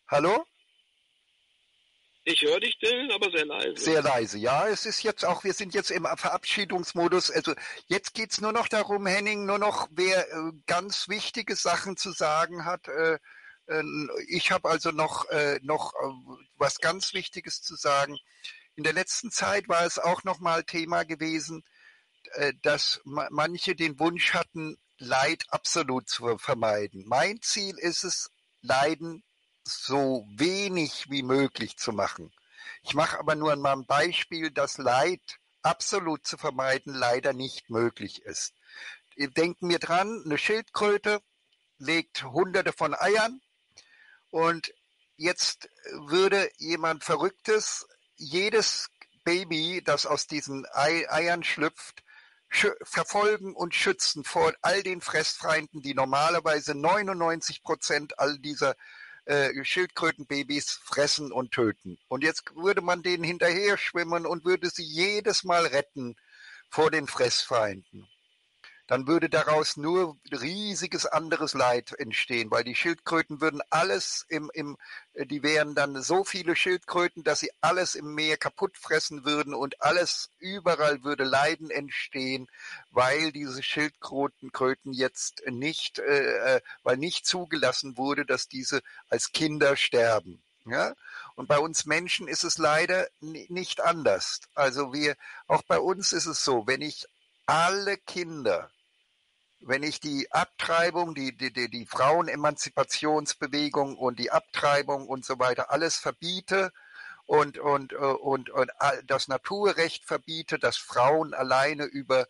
Hallo? Ich höre dich, Dylan, aber sehr leise. Sehr leise, ja. Es ist jetzt auch, wir sind jetzt im Verabschiedungsmodus. Also jetzt geht's nur noch darum, Henning, nur noch, wer äh, ganz wichtige Sachen zu sagen hat. Äh, äh, ich habe also noch, äh, noch äh, was ganz Wichtiges zu sagen. In der letzten Zeit war es auch noch mal Thema gewesen, äh, dass manche den Wunsch hatten, Leid absolut zu vermeiden. Mein Ziel ist es, Leiden so wenig wie möglich zu machen. Ich mache aber nur mal ein Beispiel, dass Leid absolut zu vermeiden leider nicht möglich ist. Denken wir dran, eine Schildkröte legt hunderte von Eiern und jetzt würde jemand Verrücktes jedes Baby, das aus diesen Eiern schlüpft, verfolgen und schützen vor all den Fressfeinden, die normalerweise 99 Prozent all dieser äh, Schildkrötenbabys fressen und töten. Und jetzt würde man denen hinterher schwimmen und würde sie jedes Mal retten vor den Fressfeinden dann würde daraus nur riesiges anderes Leid entstehen, weil die Schildkröten würden alles im, im, äh, die wären dann so viele Schildkröten, dass sie alles im Meer kaputt fressen würden und alles überall würde Leiden entstehen, weil diese Schildkröten jetzt nicht, äh, äh, weil nicht zugelassen wurde, dass diese als Kinder sterben. Ja? Und bei uns Menschen ist es leider nicht anders. Also wir, auch bei uns ist es so, wenn ich alle Kinder, wenn ich die Abtreibung, die, die, die, die Frauenemanzipationsbewegung und die Abtreibung und so weiter alles verbiete und, und, äh, und, und das Naturrecht verbiete, dass Frauen alleine über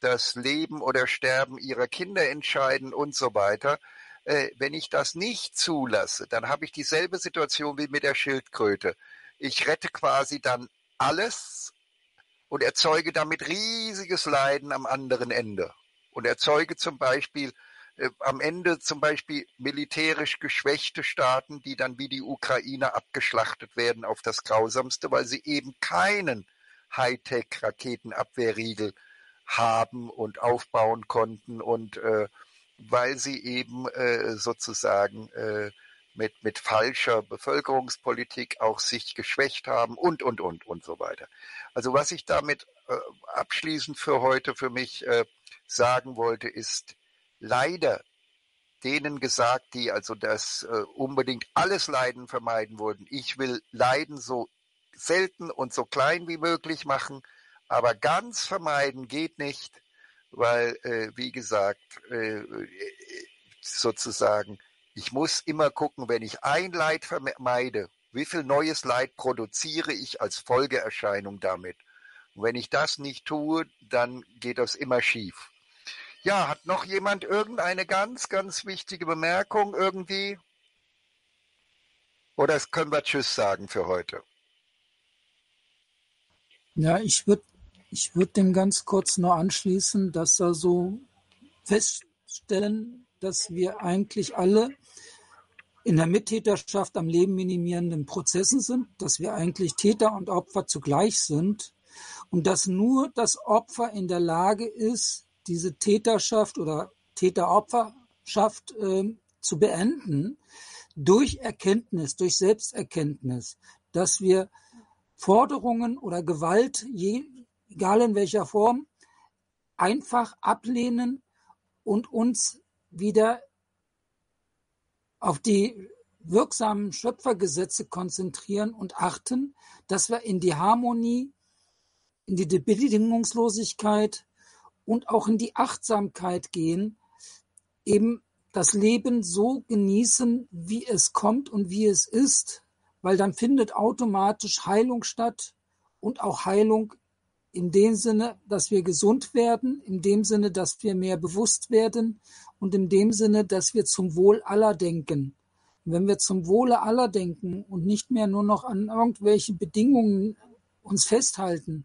das Leben oder Sterben ihrer Kinder entscheiden und so weiter, äh, wenn ich das nicht zulasse, dann habe ich dieselbe Situation wie mit der Schildkröte. Ich rette quasi dann alles und erzeuge damit riesiges Leiden am anderen Ende. Und erzeuge zum Beispiel äh, am Ende zum Beispiel militärisch geschwächte Staaten, die dann wie die Ukraine abgeschlachtet werden auf das Grausamste, weil sie eben keinen Hightech-Raketenabwehrriegel haben und aufbauen konnten und äh, weil sie eben äh, sozusagen äh, mit, mit falscher Bevölkerungspolitik auch sich geschwächt haben und, und, und, und so weiter. Also was ich damit äh, abschließend für heute für mich äh, sagen wollte, ist leider denen gesagt, die also das äh, unbedingt alles Leiden vermeiden wollten. Ich will Leiden so selten und so klein wie möglich machen, aber ganz vermeiden geht nicht weil, äh, wie gesagt, äh, sozusagen, ich muss immer gucken, wenn ich ein Leid vermeide, wie viel neues Leid produziere ich als Folgeerscheinung damit. Und wenn ich das nicht tue, dann geht das immer schief. Ja, hat noch jemand irgendeine ganz, ganz wichtige Bemerkung irgendwie? Oder können wir Tschüss sagen für heute? Ja, ich würde ich würde dem ganz kurz nur anschließen, dass er so feststellen, dass wir eigentlich alle in der Mittäterschaft am Leben minimierenden Prozessen sind, dass wir eigentlich Täter und Opfer zugleich sind und dass nur das Opfer in der Lage ist, diese Täterschaft oder Täteropferschaft äh, zu beenden durch Erkenntnis, durch Selbsterkenntnis, dass wir Forderungen oder Gewalt je, egal in welcher Form, einfach ablehnen und uns wieder auf die wirksamen Schöpfergesetze konzentrieren und achten, dass wir in die Harmonie, in die Bedingungslosigkeit und auch in die Achtsamkeit gehen, eben das Leben so genießen, wie es kommt und wie es ist, weil dann findet automatisch Heilung statt und auch Heilung in dem Sinne, dass wir gesund werden, in dem Sinne, dass wir mehr bewusst werden und in dem Sinne, dass wir zum Wohl aller denken. Und wenn wir zum Wohle aller denken und nicht mehr nur noch an irgendwelchen Bedingungen uns festhalten,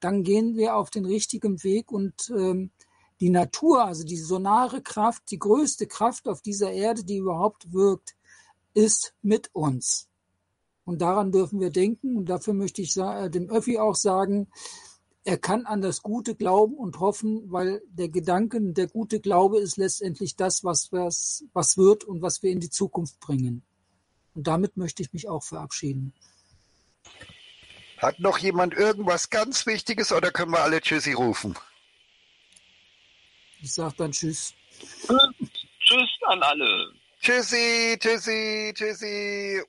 dann gehen wir auf den richtigen Weg und ähm, die Natur, also die sonare Kraft, die größte Kraft auf dieser Erde, die überhaupt wirkt, ist mit uns. Und daran dürfen wir denken. Und dafür möchte ich dem Öffi auch sagen, er kann an das Gute glauben und hoffen, weil der Gedanke, der gute Glaube ist letztendlich das, was, was, was wird und was wir in die Zukunft bringen. Und damit möchte ich mich auch verabschieden. Hat noch jemand irgendwas ganz Wichtiges oder können wir alle Tschüssi rufen? Ich sage dann Tschüss. Tschüss an alle. Tschüssi, tschüssi, tschüssi.